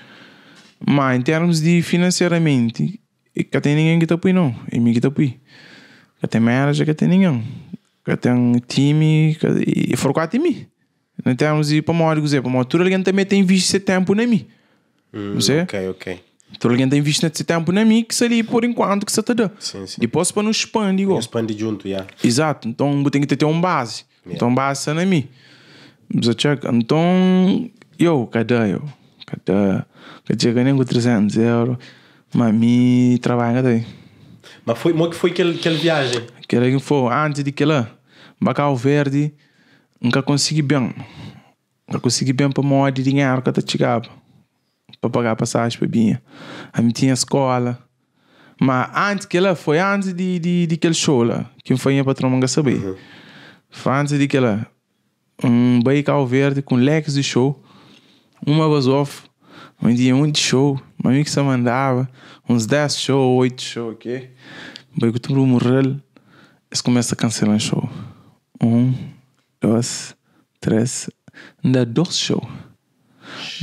Mas em termos de financeiramente, é que tem ninguém que está apoia, não. É mim que está apoia. Que tem manager, que tem ninguém. Que tem time, que, e for quatro time. Em termos de para dizer, para uma tudo alguém também tem visto esse tempo na mim. Hum, Você? Ok, ok. Tudo alguém tem visto esse tempo na que seria por enquanto que você está dando. Depois para não expandir igual. Expande junto, já. Exato. Então tem que ter uma base. Então base é na mim. Então, eu, cadê eu? Cadê? Cadê ganhei com 300 euros? Mas me trabalha daí. Mas foi, como que foi aquele, aquele viagem? Aquela que foi antes de aquela. Bacau Verde, nunca consegui bem. Nunca consegui bem para morar de dinheiro que eu chegava. Para pagar passagem para binha. A mim tinha escola. Mas antes que ela foi antes de, de, de aquele show lá. Que foi a patrão manga saber. Foi antes de aquela. Um Baicau Verde com leques de show. Uma was off. Um dia um de show. Mas mim que se mandava. Uns 10 show, 8 show, ok? Baico tudo morrer. Eles começam a cancelar show. Um, dois, três. Ainda dois show.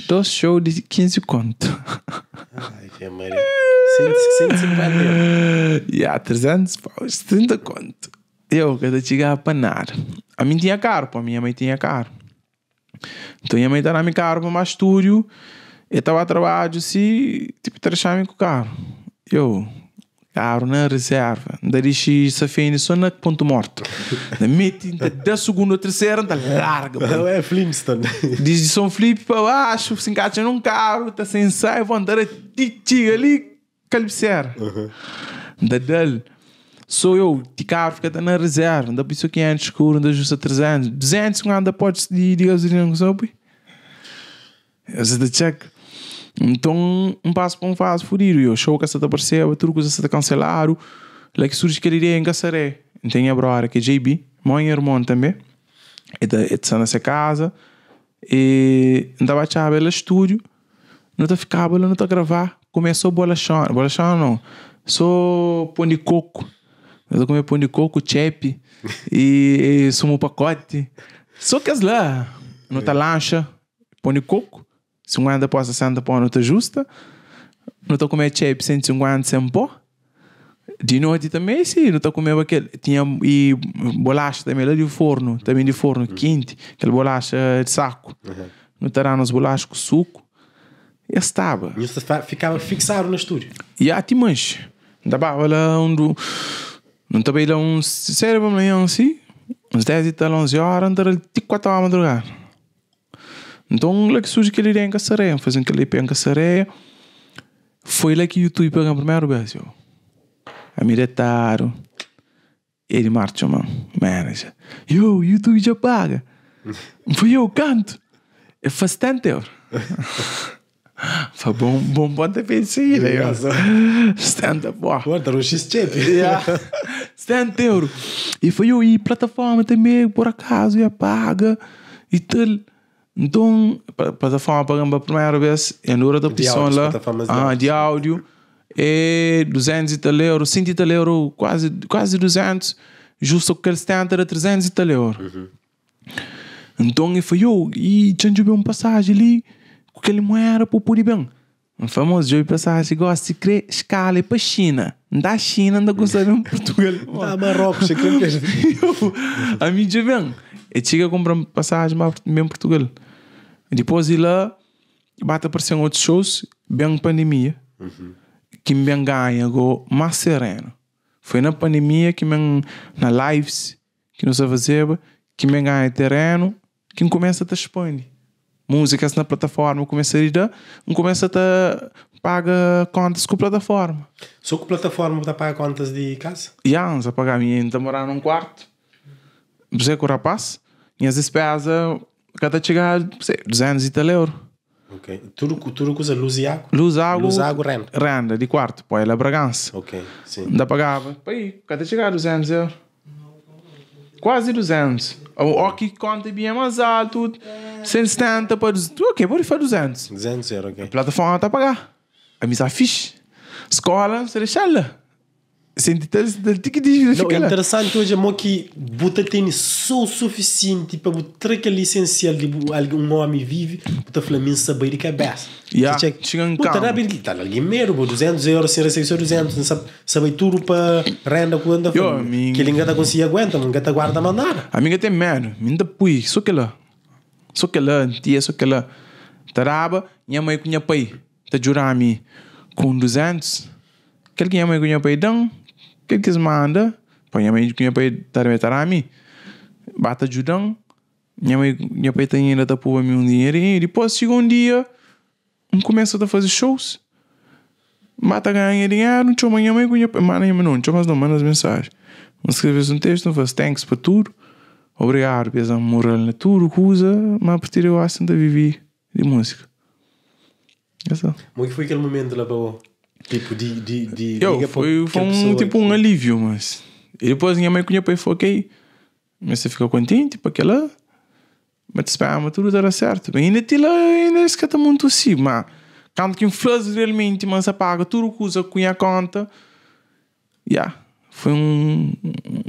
Dois show de 15 conto. Ai, que Maria. 150 euros. E há 300 paus, 30 conto. Eu, cada chegava para nada. A mim tinha caro, para a minha mãe tinha caro. Então, minha mãe estava na caro para mais estúdio. Eu estava a trabalho, assim, tipo, trechar-me com o carro. Eu, carro na reserva. Da dixi sa fini só na ponto morto. Na meti, da segunda ou terceira, da larga. é Flintstone. Diz de São Felipe para baixo, se encaixa num carro, está sem ensaio, vão andar a titi ali, calibcear. Da dele. Sou eu, de carro, fica na reserva, por isso 500 escuro, anda justo a 300. 200 anda pode de, de gasolina, não sabe? Essa da check. Então, um passo para um fase furido. Eu show que essa da apareceu, tudo coisa está cancelaram. Lá que surge aquela ideia em Caçaré. Tem a brora que é JB, mãe e irmão também. E da está nessa casa. E andava a chave ela estúdio. Não está ficava, não a gravar. Começou bola chão. Bola chão não. Só pão de coco. Eu comer pão de coco, chepe. e, e sumo pacote. Só que as lá. Não está lancha. Pão de coco. 50 pó, 60 pó, não está justa. Não está comer chepe, 150 sem pó. De noite também, sim, não está comendo aquele. Tinha e bolacha também lá de forno, também de forno, quente, aquela bolacha de saco. Não estará nas bolachas com suco. E estava. E ficava fixado no estúdio. E há te manche. Andava lá onde. Não estava lá uns. Sério, lá, assim. Uns 10 e tal, 11 horas, andava tipo 4 horas da madrugada. Então, lá que surge aquele ideia em Caçaré, fazendo aquele IP em Caçaré. Foi lá que o YouTube pegou a primeira vez, eu. A mim retaro. Ele marcha, mano. Manager. Yo, o YouTube já paga. Foi eu, canto. É faz 70 euros. Foi bom, bom pensar, né? eu. 70, pô. Agora era um X-Chip. 70 euros. E foi eu ir plataforma também, por acaso, ia paga e tal. Então, plataforma pagando a primeira vez, na outra opção áudio, lá, de ah, áudio. de áudio, e 200 e tal euros, 100 e tal euros, quase, quase 200, justo aquele stand era 300 e tal euros. Então, e foi eu, e tinha de ver uma passagem ali, com aquele moeda para pôr bem. Um famoso jogo de passagem, gosta de crer, escala e para a China. Da China, anda gostando em Portugal. Ah, Marrocos, crê que é- Eu, a mim já vem. Eu chego a comprar passagem mesmo Portugal. Depois de lá, bate aparecer outros shows, bem pandemia. Que me ganha mais sereno. Foi na pandemia que me na lives que não se fazia, que me ganha terreno, que começa a te expandir. Músicas na plataforma começa a ir, começa a te paga contas com a plataforma. Só que a plataforma está pagar contas de casa? E antes a pagar minha ainda morar num quarto. Você com o rapaz, minhas despesas, cada chegar, sei, 200 e tal euros. Ok. Tudo, tudo que usa luz e água? Luz, água. Luz, água, renda. Renda de quarto, põe ela Bragança. Ok, sim. Ainda pagava. Aí, cada chegar 200 euros. Quase 200. O ok conta bem mais alto, 170 para 200. Ok, pode fazer 200. 200 euros, ok. plataforma está a pagar. A missa fixe. Escola, você deixa lá. Sente que tem que Não, é interessante hoje é que buta tem só o suficiente para botar aquele essencial de alguém um homem vive, buta flamingo saber de cabeça. Yeah, Você chega em Puta, campo. não é tá alguém mero, bo, 200 euros, sem receber 200, não sabe, sabe tudo para renda quando que ele ainda conseguir aguenta, não ainda guarda mandar. A minha tem medo. Minha pui. Só que lá. Só que lá. Tia, só que lá. Taraba. Minha mãe com minha pai. Tá a mim. Com 200. Aquele que minha mãe com minha pai dão. Aquele que se manda. Pô, minha mãe com minha pai tarame tarami. Bata ajudão. Minha mãe, minha pai tem ainda pôr a mim um. Depois chega um dia. Um começa a fazer shows. mata ganha dinheiro, não chama minha mãe, minha pai, mano, não, não chamas não, manda as mensagens. Escreves um texto, não faz thanks para tudo. Obrigado, pesa moral na tudo, coisa, mas a partir eu acho que vivi de música. Só. Como que foi aquele momento lá para Tipo, de. de, de Eu, foi, para foi um, tipo um alívio, mas. E depois minha mãe conheceu e falou, ok. Mas você fica contente, tipo aquela. Mas espera, tudo dará certo. Bem, ainda te lá, ainda escata muito assim, mas. Quando que inflas realmente, mas você paga tudo que usa com a conta. Yeah. Foi um,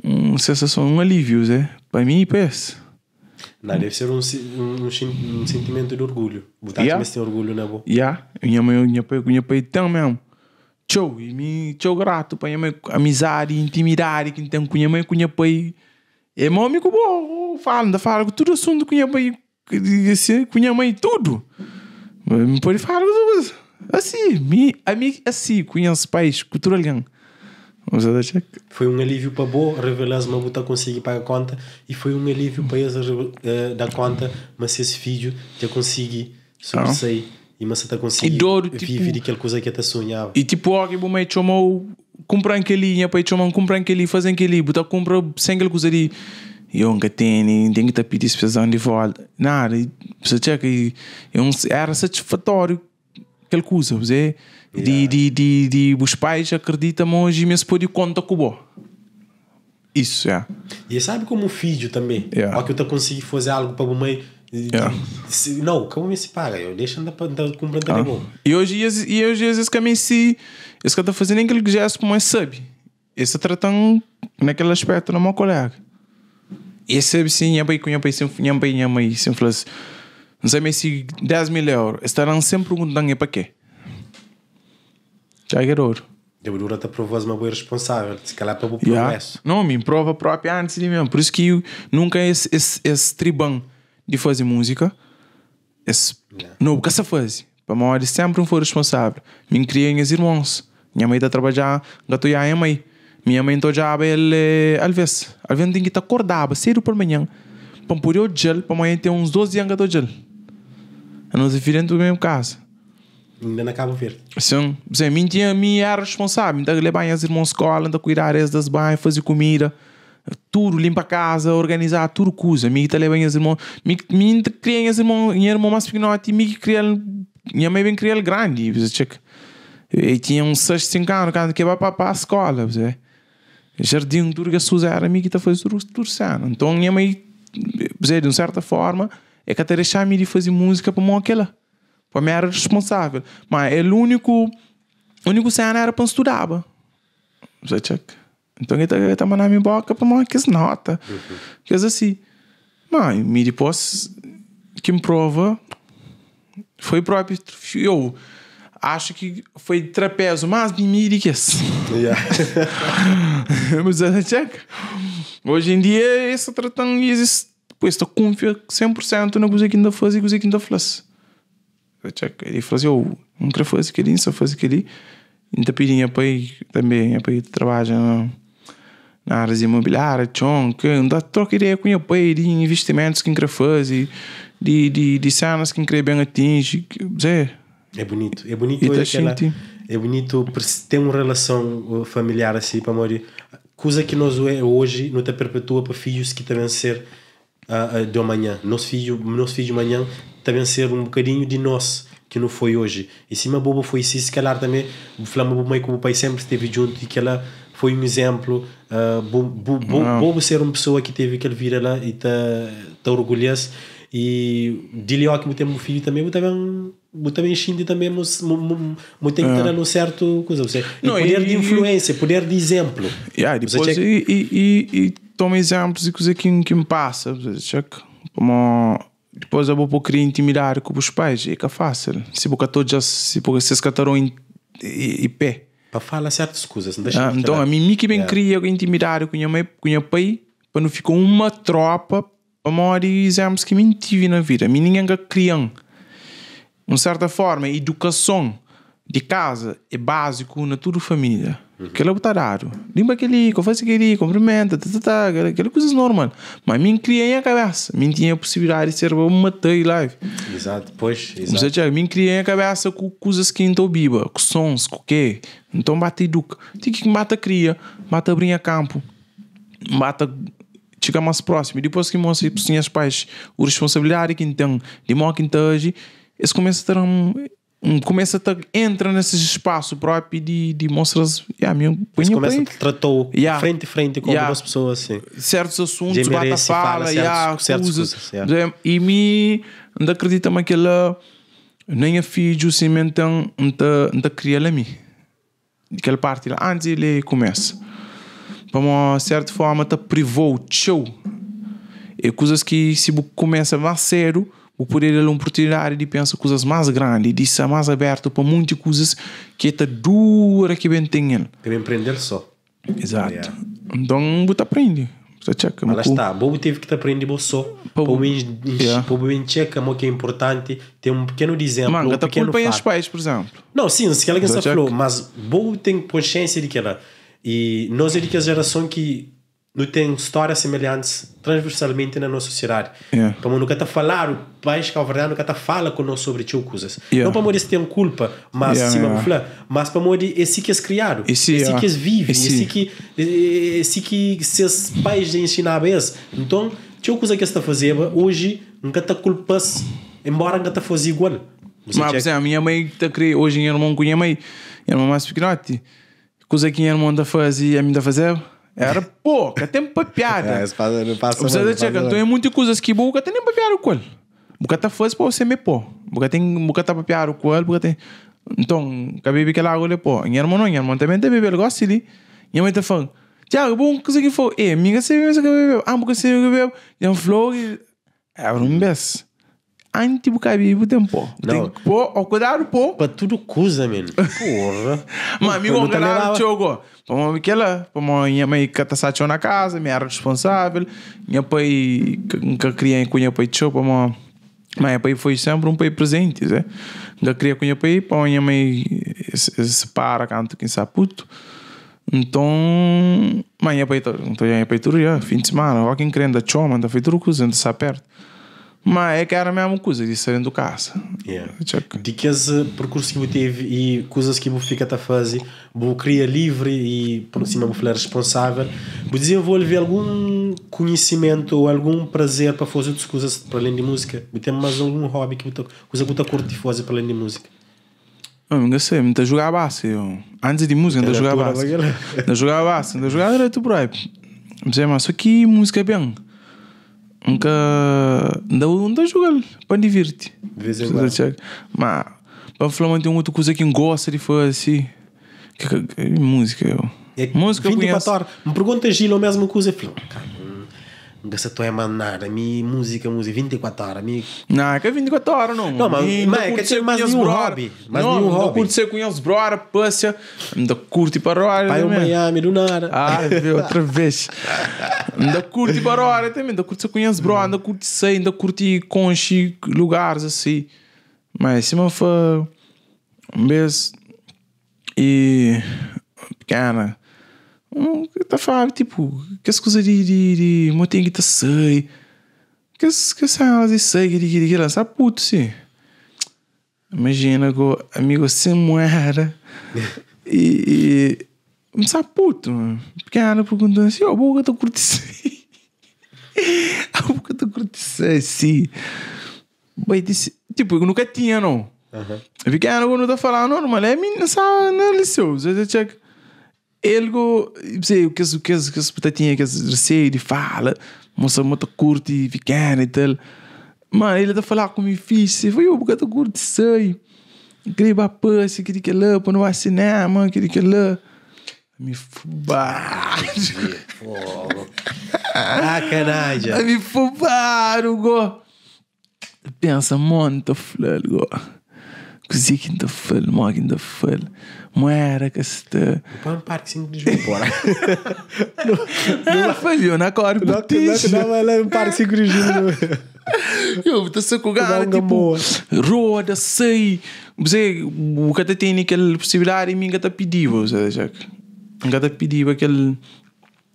um, sensação, um alívio, Zé. Para mim, pensa. Não, deve ser um, um, um sen- sentimento de orgulho. Botar Yeah. tem orgulho na boa. Yeah. Minha mãe, minha pai, minha pai tem mesmo. Tchau, e me tchau grato para minha amizade, intimidade que com minha mãe, com minha pai. É meu amigo bom, fala, ainda fala com tudo assunto com minha mãe, assim, com minha mãe, tudo. Mas Me pode falar assim, me, amigo, assim, conheço pais, cultura alguém. Vamos dar check. Foi um alívio para boa revelar uma buta conseguir pagar a conta e foi um alívio para eles uh, dar conta, mas esse filho já consegue sobressair e mas está conseguir E dor, viver tipo- aquela coisa que até sonhava. E tipo, alguém bom mãe chamou, comprar aquele, minha pai chamou, comprar aquele, fazer aquele, botar compra sem aquela coisa ali. E eu nunca tenho, tem que estar pedindo expressão de volta. Nada, e você checa, e é era satisfatório aquela coisa, você. De, de, de, de, os pais acreditam hoje, mas pode conta com o bom. Isso, é. E sabe como um filho também, Yeah. ó que eu estou conseguir fazer algo para a mãe. Yeah. Se- Não, como me se paga? Eu deixo andar andar comprando Ah. bom. E hoje, e hoje, e às vezes, também se. Esse que está fazendo aquele gesto como é sabe. Esse tratando naquele aspecto no meu colega. Esse sabe sim, minha mãe, minha mãe, minha mãe, minha mãe, sempre fala assim, não sei se 10 mil euros, estarão sempre perguntando é para quê. Já é ouro. Eu dura até para uma boa responsável, se calhar para o Yeah. progresso. Não, me prova própria antes de mesmo. Por isso que eu nunca esse, esse, esse tribão de fazer música. Esse, Yeah. Não, o que se faz? Para mim, ele sempre não foi responsável. Me criei meus irmãos. Minha mãe está a trabalhar, gato já é mãe. Minha mãe está já ele, às vezes. Às vezes tem que estar acordada cedo por manhã. Para pôr o gel, para mãe ter uns 12 anos gato gel. É nos diferente do mesmo caso. Ainda não Cabo Verde. Sim, sim, mim tinha, mim era responsável, então levar as irmãos à escola, então cuidar eles das banhas, fazer comida, tudo, limpar a casa, organizar tudo coisa. Mim tá levando as irmãos, mim, mim criei as irmãos, minha irmã mais pequenote, mim criei, minha mãe bem criei ele grande, checa. E tinha uns 6, 5 anos, quando que vai para a escola, você. Jardim, tudo que Suza era, mim que tá fazendo tudo, tudo certo. Então minha mãe, você, de uma certa forma, é que até deixar-me de fazer música para mim aquela. Para mim era responsável. Mas ele, o único, o único cena era para estudar. Você checa. Então ele está mandando me boca para mim que nota. Que é assim. Mas me depois que me prova foi próprio. Eu acho que foi trapézio do que esse. Yeah. Mas é checa. Hoje em dia, esse tratando existe. Pois estou confia 100% na coisa que ainda faz e coisa que ainda faz. Ele falou assim: eu quero fazer aquilo, só fazer aquilo. Ainda pedindo apoio também, apoio de trabalho na, na área imobiliária, tchon, que ainda troca ideia com o apoio de investimentos que quer fazer, de, de, de cenas que quer bem atingir. Zé, É bonito. É bonito E tá olha aquela. É bonito ter uma relação uh, familiar assim para morrer. Coisa que nós é hoje não te perpetua para filhos que também ser uh, de amanhã. Nosso filho, nosso filho de amanhã também ser um bocadinho de nós que não foi hoje. E se uma boba foi assim, se calhar também falamos mãe como o pai sempre esteve junto e que ela foi um exemplo uh, bo, bo, bo, bobo ser uma pessoa que teve aquele vira lá e tá, tá orgulhoso e dile ó que eu tenho um filho também eu também eu também xingue também eu tenho que estar num certo coisa você e Não, poder e- de influência poder de exemplo Yeah, depois, e, e, e, e toma exemplos e coisa que, que me passa. Checa. Como, depois eu vou querer intimidar com os pais. É que é fácil. Se você todos já se você escataram em e, e pé. Para falar certas coisas não deixa Ah, então, a mim, que bem Yeah. queria intimidar com minha mãe, com minha pai, para não ficar uma tropa, para maior exemplos que me tive na vida. A mim ninguém que criam. De certa forma, educação de casa é básico na tua família. Aquele é o raro. Limpa aquele, que faz aquele, cumprimenta, tá, tá, tá, aquela, coisa normal. Mas mim criei a cabeça. Mim tinha a possibilidade de ser uma matei live. Exato, pois, exato. Já, mim criei a cabeça com coisas que então biba, com sons, com o quê? Então bate educa. Tem que mata cria, mata abrir campo, mata chegar mais próximo. E depois que mostra para os pais a responsabilidade que então, de modo que hoje, eles começam a ter um, começa a entra nesse espaço próprio de, de mostras, yeah, meu, Eles começa a tratou Yeah. frente a frente com Yeah. as pessoas, assim. certos assuntos, bata fala, fala certos- yeah, certas coisas. yeah. E me não acredita ela nem a filho se mentam não cria a mim. Aquela parte lá antes ele começa. Para uma certa forma tá privou show. É coisas que se você começa mais cedo, o poder ele uma oportunidade de pensar coisas mais grandes, de ser mais aberto para muitas coisas que tá dura que bem tem ele. Para empreender só. Exato. Yeah. Então, você aprende. Você checa. Mas está, Bobo teve que aprender você só. Para o o checa, mo que é importante, ter um pequeno exemplo, Mano, um tá pequeno culpa em os pais, por exemplo. Não, sim, se ela que falou, mas Bobo tem consciência de que ela. E nós é de que a geração que não tem histórias semelhantes transversalmente na nossa sociedade. Yeah. Para nunca tá falar, o país que a verdade nunca tá fala com nós sobre tio coisas. Yeah. Não para morrer se tem culpa, mas Yeah, sim, yeah. falar, mas para morrer que é criado, Esse, esse yeah. que é vive, Esse- esse que esse que seus pais ensinavam isso. Então, tio coisa que está fazendo hoje nunca tá culpa, embora nunca tá fazendo igual. Você Mas, por exemplo, a minha mãe tá criando, hoje em irmão com a minha mãe, irmão mais pequenote, coisa que a minha irmã da fazia, a minha da fazer, era pouca, tem para piada. É, passa- não passa Você tá então é muitas coisas que boca tem nem para piar o qual. Boca tá faz para você me pôr. Boca tem, boca tá para piar o qual, boca tem. Então, que bebê que lá agora pô. Minha irmã não, minha irmã também tem bebê, ela gosta de. Minha mãe tá falando, Tiago, bom, que foi, eh, amiga, você bebê, você bebê, ah, boca você bebê, e um flow, e é um bes. Antes boca bebê, tem pô. Tem pôr, ao cuidado, pô. Para tudo coisa, man. Porra. Mas amigo, galera levava. jogo. Para uma aquela, para uma minha mãe que tá sachou na casa, minha era responsável. Minha pai que criei com minha pai show para uma minha pai foi sempre um pai presente, né? Eu criei com minha pai, para minha mãe se se para canto quem sabe puto. Então, mas minha pai, então minha pai tudo já, fim de semana, ó quem crendo da choma, da feito tudo coisa, anda se perto. Mas é que era a mesma coisa de sair do casa. Yeah. Check. De que esse percurso que você teve e coisas que você fica a fazer, você cria livre e por cima você é responsável, você desenvolve algum conhecimento ou algum prazer para fazer outras coisas para além de música? Você tem mais algum hobby que você, coisa que você curte fazer para além de música? Eu não sei, me tá jogar base. Eu. Antes de música, ainda Era jogava base. Ainda jogava base, ainda jogava direto por aí. Mas é, mas só que música é bem. Nunca. Ainda ainda jogar para divertir. De vez em quando. Mas, para falar, mas tem outra coisa que eu gosto de fazer assim. Que, música, eu. É que música eu 24 conheço. horas. Me pergunta Gil a mesma coisa. Eu não se tu é mandar, a minha música, música, 24 horas. Minha... Não, é que é 24 horas, não. Não, mas- E mas ainda é que curte tem ser mais com os nenhum brother. hobby, mais não, nenhum hobby. curte ser com os brother, passa. Ainda curte para rolar. Pai, o. Miami, do nada. Ah, viu, outra vez. Ainda curte barulho também, ainda curte conhece bro, ainda curte sei, ainda curte conche lugares assim. Mas se não for um mês e pequena, tá falando tipo, que as coisas de, de, de motinho que tá sei, que as que as de sei, que que que lança puto sim. Imagina que amigo se muera e, e não sabe puto, mano. Pequena perguntando assim, ó, boca tá curtindo A boca tá curtindo assim. Vai disse, tipo, eu nunca tinha, não. Aham. Pequena quando tá falando normal, é menina, sabe, não é liceu. Você checa. Ele, go- sei, o que o que o que as batatinhas, que receio de fala, moça muito curte, pequena e tal. Mano, ele tá falando com filho, você foi o boca tá curte, sei. Queria bater, se queria que lá, para não vacinar, mano, queria que lá. Me fubaram. Sacanagem. Me fubaram, go. Pensa, tá falando, go. Così que tá falando, mano, que tá falando. Moera que está. Põe um parque 5 de julho, porra. Não cor, Não, não, não, mas lá um parque 5 de julho. Eu, tá se com gana, Ganga tipo, boa. roda, sei. Você, o que tem aquela possibilidade e mim que tá pedindo, você já. Que tá pedindo aquele,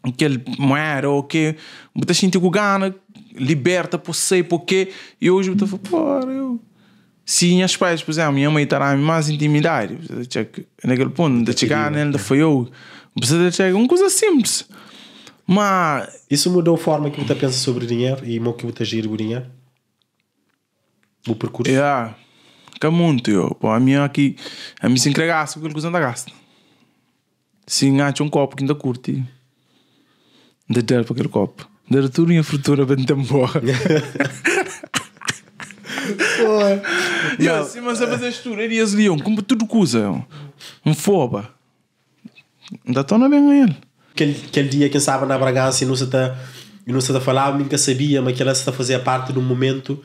aquele moeda ou que, você sente com gana, liberta por sei porque, e hoje eu falo, pô, eu. Se minhas pais, por exemplo, minha mãe está mais já, naquele ponto, de chegar nele, foi eu, você chegar, uma coisa simples. Mas Isso mudou a forma que você pensa sobre dinheiro e como que você gira o dinheiro? O percurso? Ja, que muito eu. Pô, a minha aqui, a minha se entregasse aquele coisa da gasta. Se engacha um copo que ainda curte, ainda der para aquele copo. Der tudo em frutura bem tempo. E assim, mas a fazer estureiras leão, como tudo coisa. Um foba. Ainda estou na bem com ele. Aquele, aquele dia que eu estava na Bragança e não se está e não se está a falar, eu nunca sabia, mas que ela está a fazer parte de um momento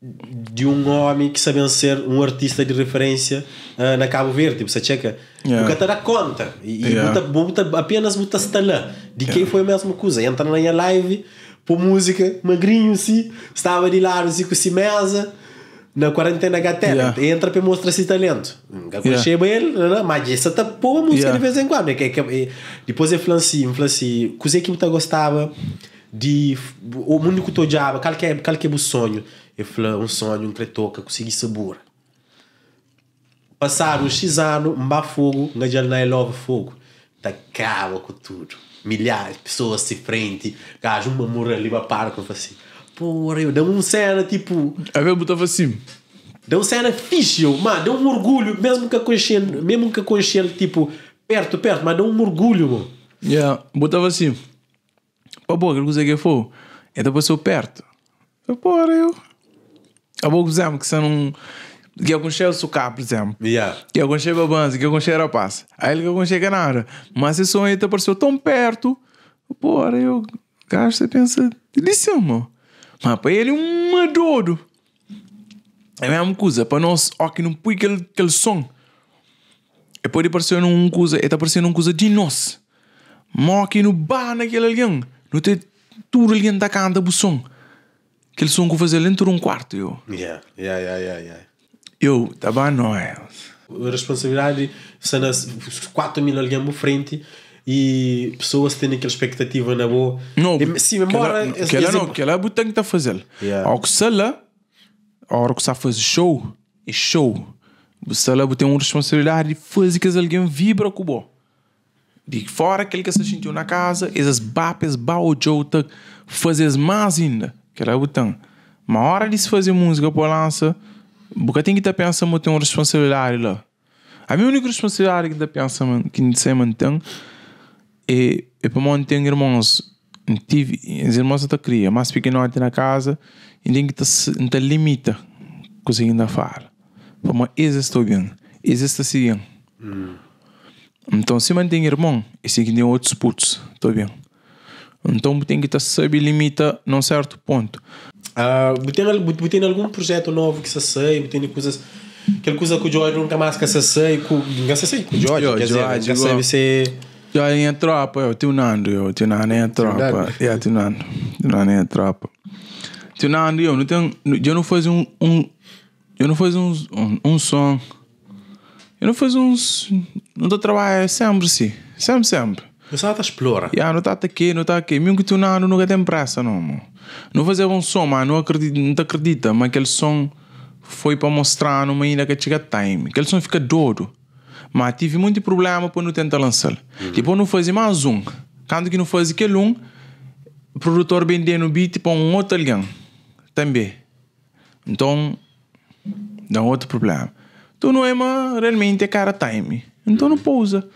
de um homem que sabia ser um artista de referência ah, na Cabo Verde, tipo, você checa, Yeah. nunca te dá conta e, e Yeah. buta- buta- apenas buta está lá de quem foi a mesma coisa, entra na minha live por música, magrinho assim, estava de lado assim com si mesa na quarentena gatela, Yeah. entra para mostrar esse talento, nunca Yeah. ele, mas essa tá boa música Yeah. de vez em quando, né? que, que, e depois eu falei assim, falei assim, coisa que eu gostava de o único que eu odiava, qual que é, qual que é o sonho? Eu falei, um sonho, um tretoca, conseguir sabor. Passaram X anos, mbá fogo, ngajal na love fogo. Tá acaba com tudo. Milhares de pessoas se frente, gajo, uma mura ali para parque, eu falei assim, porra, eu dou um cena tipo, A ver, botava assim. deu um cena fixe, eu, mano, deu um orgulho, mesmo que a consciência, mesmo que a consciência, tipo, perto, perto, mas deu um orgulho, mano. Yeah, botava assim. Pô, pô, coisa que foi. É da pessoa perto. Eu, porra, eu. A exemplo, que você não. Que eu conchei o sucar, por exemplo. Yeah. Que eu conchei babança, que eu conchei rapaz. Aí ele que eu conchei nada. Mas esse som aí te apareceu tão perto. Porra, eu. Cara, você pensa. Delícia. Mas para ele, um doido. É a mesma coisa. Para nós, ó, que não põe aquele, aquele som. E pode parecer uma coisa. E tá parecendo uma coisa de nós. Mas aqui no bar, naquele alguém. Não tem tudo alguém da canta do som. Aquele som que eu fazia dentro de um quarto, eu. Yeah, yeah, yeah, yeah, yeah. Eu, tá bom, não é. A responsabilidade são as 4 mil alguém à frente e pessoas têm aquela expectativa na boa. Não, E, sim, embora. que ela, esse que ela não, que ela tem que estar a fazer. Ao que se ela, a hora que você faz show, é show. Você ela tem uma responsabilidade de fazer que alguém vibra com o bom. De fora aquele que se sentiu na casa, esses bapes, baujota, fazer mais ainda. Que ela botam. Mas a hora de se fazer música por lança, que estar pensando que tem uma responsabilidade lá. A minha única responsabilidade que está pensando que se mantém e, e para manter irmãos tive os irmãos está cria mais pequenote na casa e tem que te limita conseguindo falar para mas existe bem existe assim então se mantém irmão e se tem outros putos estou bem então tem que estar saber limita num certo ponto Ah, tem, tem algum projeto novo que se sai, tem coisas. Aquela coisa que o Jorge nunca mais quer se sai, com, nunca se sai com o Jorge, quer dizer, Jorge, nunca sabe se. Já em tropa, eu tenho Nando, eu tenho Nando em tropa. Nando? É, tenho Nando. Tenho Nando em tropa. Tenho Nando, eu não tenho. Eu não fazia um. um eu não fazia um, um, um som. Eu não fazia uns. Não estou trabalhando sempre assim. Sempre, sempre. Eu só tá explora. Yeah, não está aqui, não está aqui. Mesmo que tu não, nunca tem pressa, não. Mano. Não fazer um som, mas não acredita, não te acredita, mas aquele som foi para mostrar numa ainda que chega time. Aquele som fica doido. Mas tive muito problema para não tentar lançar. Tipo, não fazia mais um. Quando que não fazia aquele um, o produtor vendendo o beat para um outro alguém. Também. Então, dá outro problema. Tu não é mais realmente cara time. Então não pousa.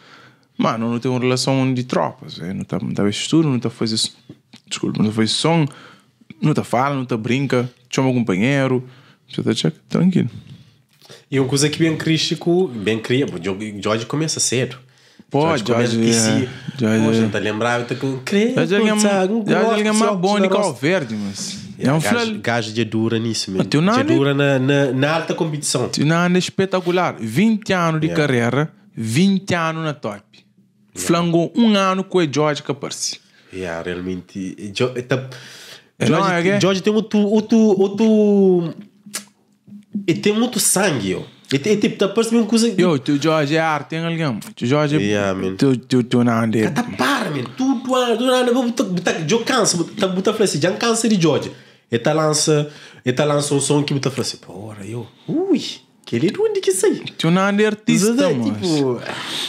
Mano, não tem uma relação de tropas. Não tá, não tá estudo, não tá fazendo. Desculpa, não faz som, não tá fala, não tá brinca, chama um companheiro. Você check, tranquilo. E uma coisa que bem crítico, bem cria, Jorge começa cedo. Pô, Jorge Jorge, é. Jorge, é. não tá lembrado, tá com. Gosto, é mais bom de Cal. Verde, mas. É um gajo, gajo de dura nisso, mesmo. teu De dura na, na, na alta competição. Tinha espetacular. 20 anos de Yeah. carreira, 20 anos na top. Flangou um ano com o George que aparece. Yeah, realmente. Tá- É, não, é George tem muito, muito, muito. Ele tem muito sangue, tem- ele tipo, tá parecendo uma coisa. Yo, tu Jorge é arte, tem alguém. Tu Jorge Yeah, man. tu tu tu não ande. Tá para, man. Ah, tudo, ah, vou botar, botar, eu canso, tá botar falar assim, já cansa de George. Ele tá lança, ele tá lança um som que botar falar assim, porra, eu, ui, que ele é onde que sai? Tu não ande artista, Zé, tipo,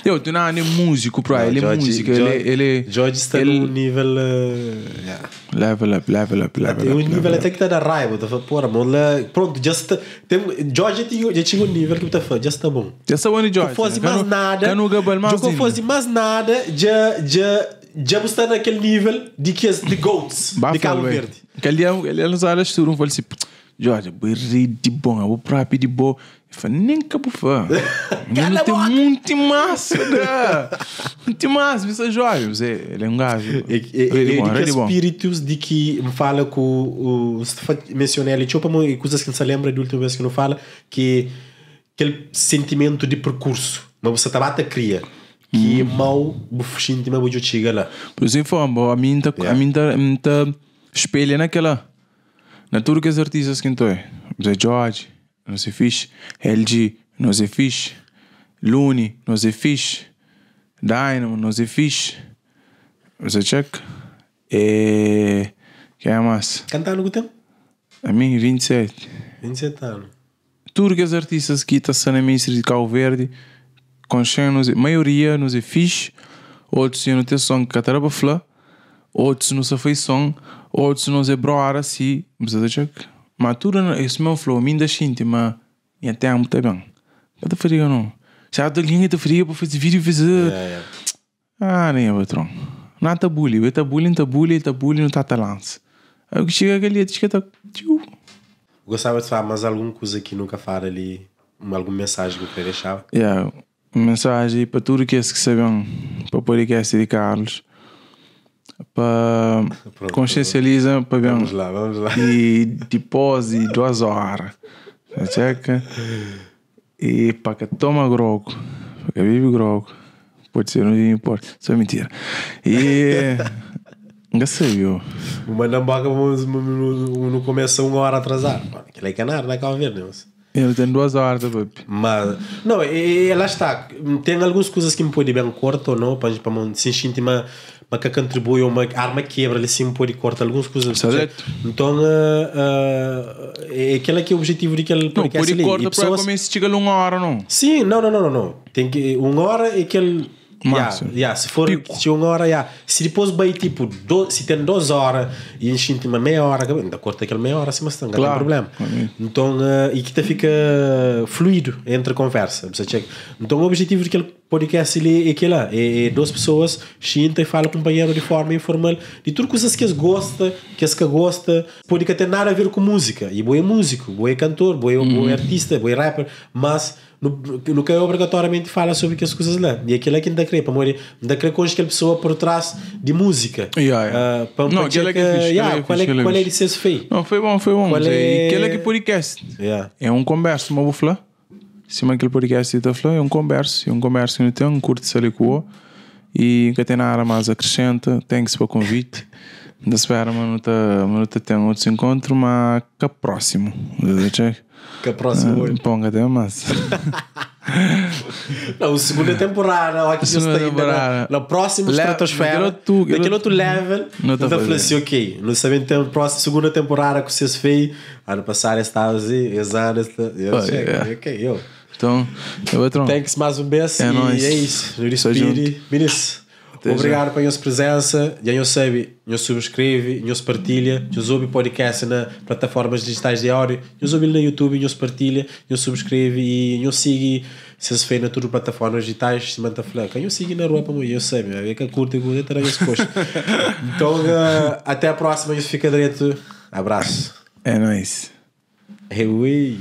Eu, não ande músico, pro ele é George- George- ele ele George está ele num nível. Uh, yeah. level up, level up, level um up. nível level até que tá da raiva, tá falando, porra, mano, pronto, já está. Tem, George já tinha, já um nível que tá falando, já está bom. Já sabia onde Jorge. Não fosse mais nada. Canu gabal Já mais. não fosse mais nada, já, já, já está naquele nível de que de goats de Cabo Verde. Aquele dia, ele nos olha as tudo, falou assim, Jorge, rir de bom, eu vou próprio de bom. Falei, nem cabo fã. Cala Não a tem muito massa, né? Muito massa, você Jorge. Você, ele é um gajo. E, e, Ele é bom, de que ele é bom. espíritos de que me fala que o, mencionei ali, tipo, coisas que não se lembra de última vez que não fala, que aquele sentimento de percurso, mas você estava a criar, que é mal bufuxinti, mas você chega lá. Por isso, informa, a mim tá, a mim tá, mim tá espelha naquela. Na tudo que os artistas que estou é. Zé George, não sei fixe. LG, não sei fixe. Looney, não sei fixe. Dynamo, não sei fixe. Você check. E. que é mais? Cantando com o tempo? A mim, 27. 27 anos. Tudo que os artistas que estão na ministra de Cabo Verde, consciência, maioria nos é fixe, outros não tem som que cataraba flá, outros não se fez som, outros não se broara assim, mas eu Mas tudo, esse meu flow, minha xinte, mas e até muito bem. Cada faria não. Já a linha da faria para fazer vídeo fazer. É, é. Ah, nem é patrão. Não tá bullying, eu tá bullying, tá bullying, tá bullying, não tá talance. Aí que chega aquele dia, que tá. Gostava de falar mais alguma coisa que nunca fala ali, uma- alguma mensagem que eu queria deixar. Yeah, mensagem para tudo que que sabem para o podcast de Carlos para Pronto. consciencializa para bem Vamos lá, vamos lá. e depois de duas horas checa e para que toma grogo para que vive grogo pode ser não importa só mentira e não sei Uma namboca no começo uma hora. Mano, Aquilo é canar, não é Cabo Verde, não. ele tem duas horas tá, papi Mas, não, e, e lá está. Tem algumas coisas que me podem bem cortar ou não, para para se sentir uma que contribui uma arma quebra, ele sim me pode cortar algumas coisas. Certo. Então, ah, ah, é aquele que é o objetivo daquele não podcast pode ali. E cortar para começar chega uma hora não Sim, não, não, não, não, não. Tem que uma hora é aquele Yeah, Máximo. yeah, se for Pico. se uma hora, yeah. se depois vai tipo, do, se tem duas horas e enche uma meia hora, que ainda corta aquela meia hora, assim, mas não tem Claro. problema. Então, eh, e que te fica fluido entre a conversa. Então, o objetivo daquele podcast ali é aquele lá: é, é duas pessoas chinta e fala com o companheiro de forma informal de tudo coisas que eles gostam, que eles que gosta, pode que ter nada a ver com música. E boa é músico, boa é cantor, boa é, boa é artista, boa é rapper, mas no, que obrigatoriamente fala sobre aquelas coisas lá. E aquilo é que ainda crê, para morrer, ainda crê com aquela pessoa por trás de música. Yeah, yeah. Ah, para, Não, para aquilo é que checar, é fixe, yeah, aquilo é qual é, é qual é de ser feio. Não, foi bom, foi bom. Qual é- Aquele é que podcast. Yeah. É um converso, uma vou falar. Cima aquele podcast que está falando, é um converso. É um converso que não tem um curto ali com o E que tem nada mais acrescenta. Thanks para o convite. Da mas tá, mas não tá tendo outros encontros, mas que próximo. Próxima Ah, hoje. Ponga até mais. Não, segunda temporada, ó, que segunda está temporada. na, na próxima Le- estratosfera, outro- naquele aquele outro level, Não tá falei assim, ok, não sabem então, próxima segunda temporada que vocês fez, ano passado estava assim, esta- eu Oh, sei, yeah. ok, eu. Então, eu vou. Thanks mais um beijo É e nóis. é isso. No Só despedi. Até obrigado pela sua presença. Já eu sabe, eu subscreve, eu partilha, eu ouve podcast na plataformas digitais de áudio, eu ouve no YouTube, eu partilha, eu subscreve e eu siga se se fez na tudo plataformas digitais, se manta fleca. Eu sigo na rua para mim, eu sei, é que curta e curta, terá esse posto. Então, eh, até a próxima, isso fica direito. Abraço. É nóis. Hey, ui.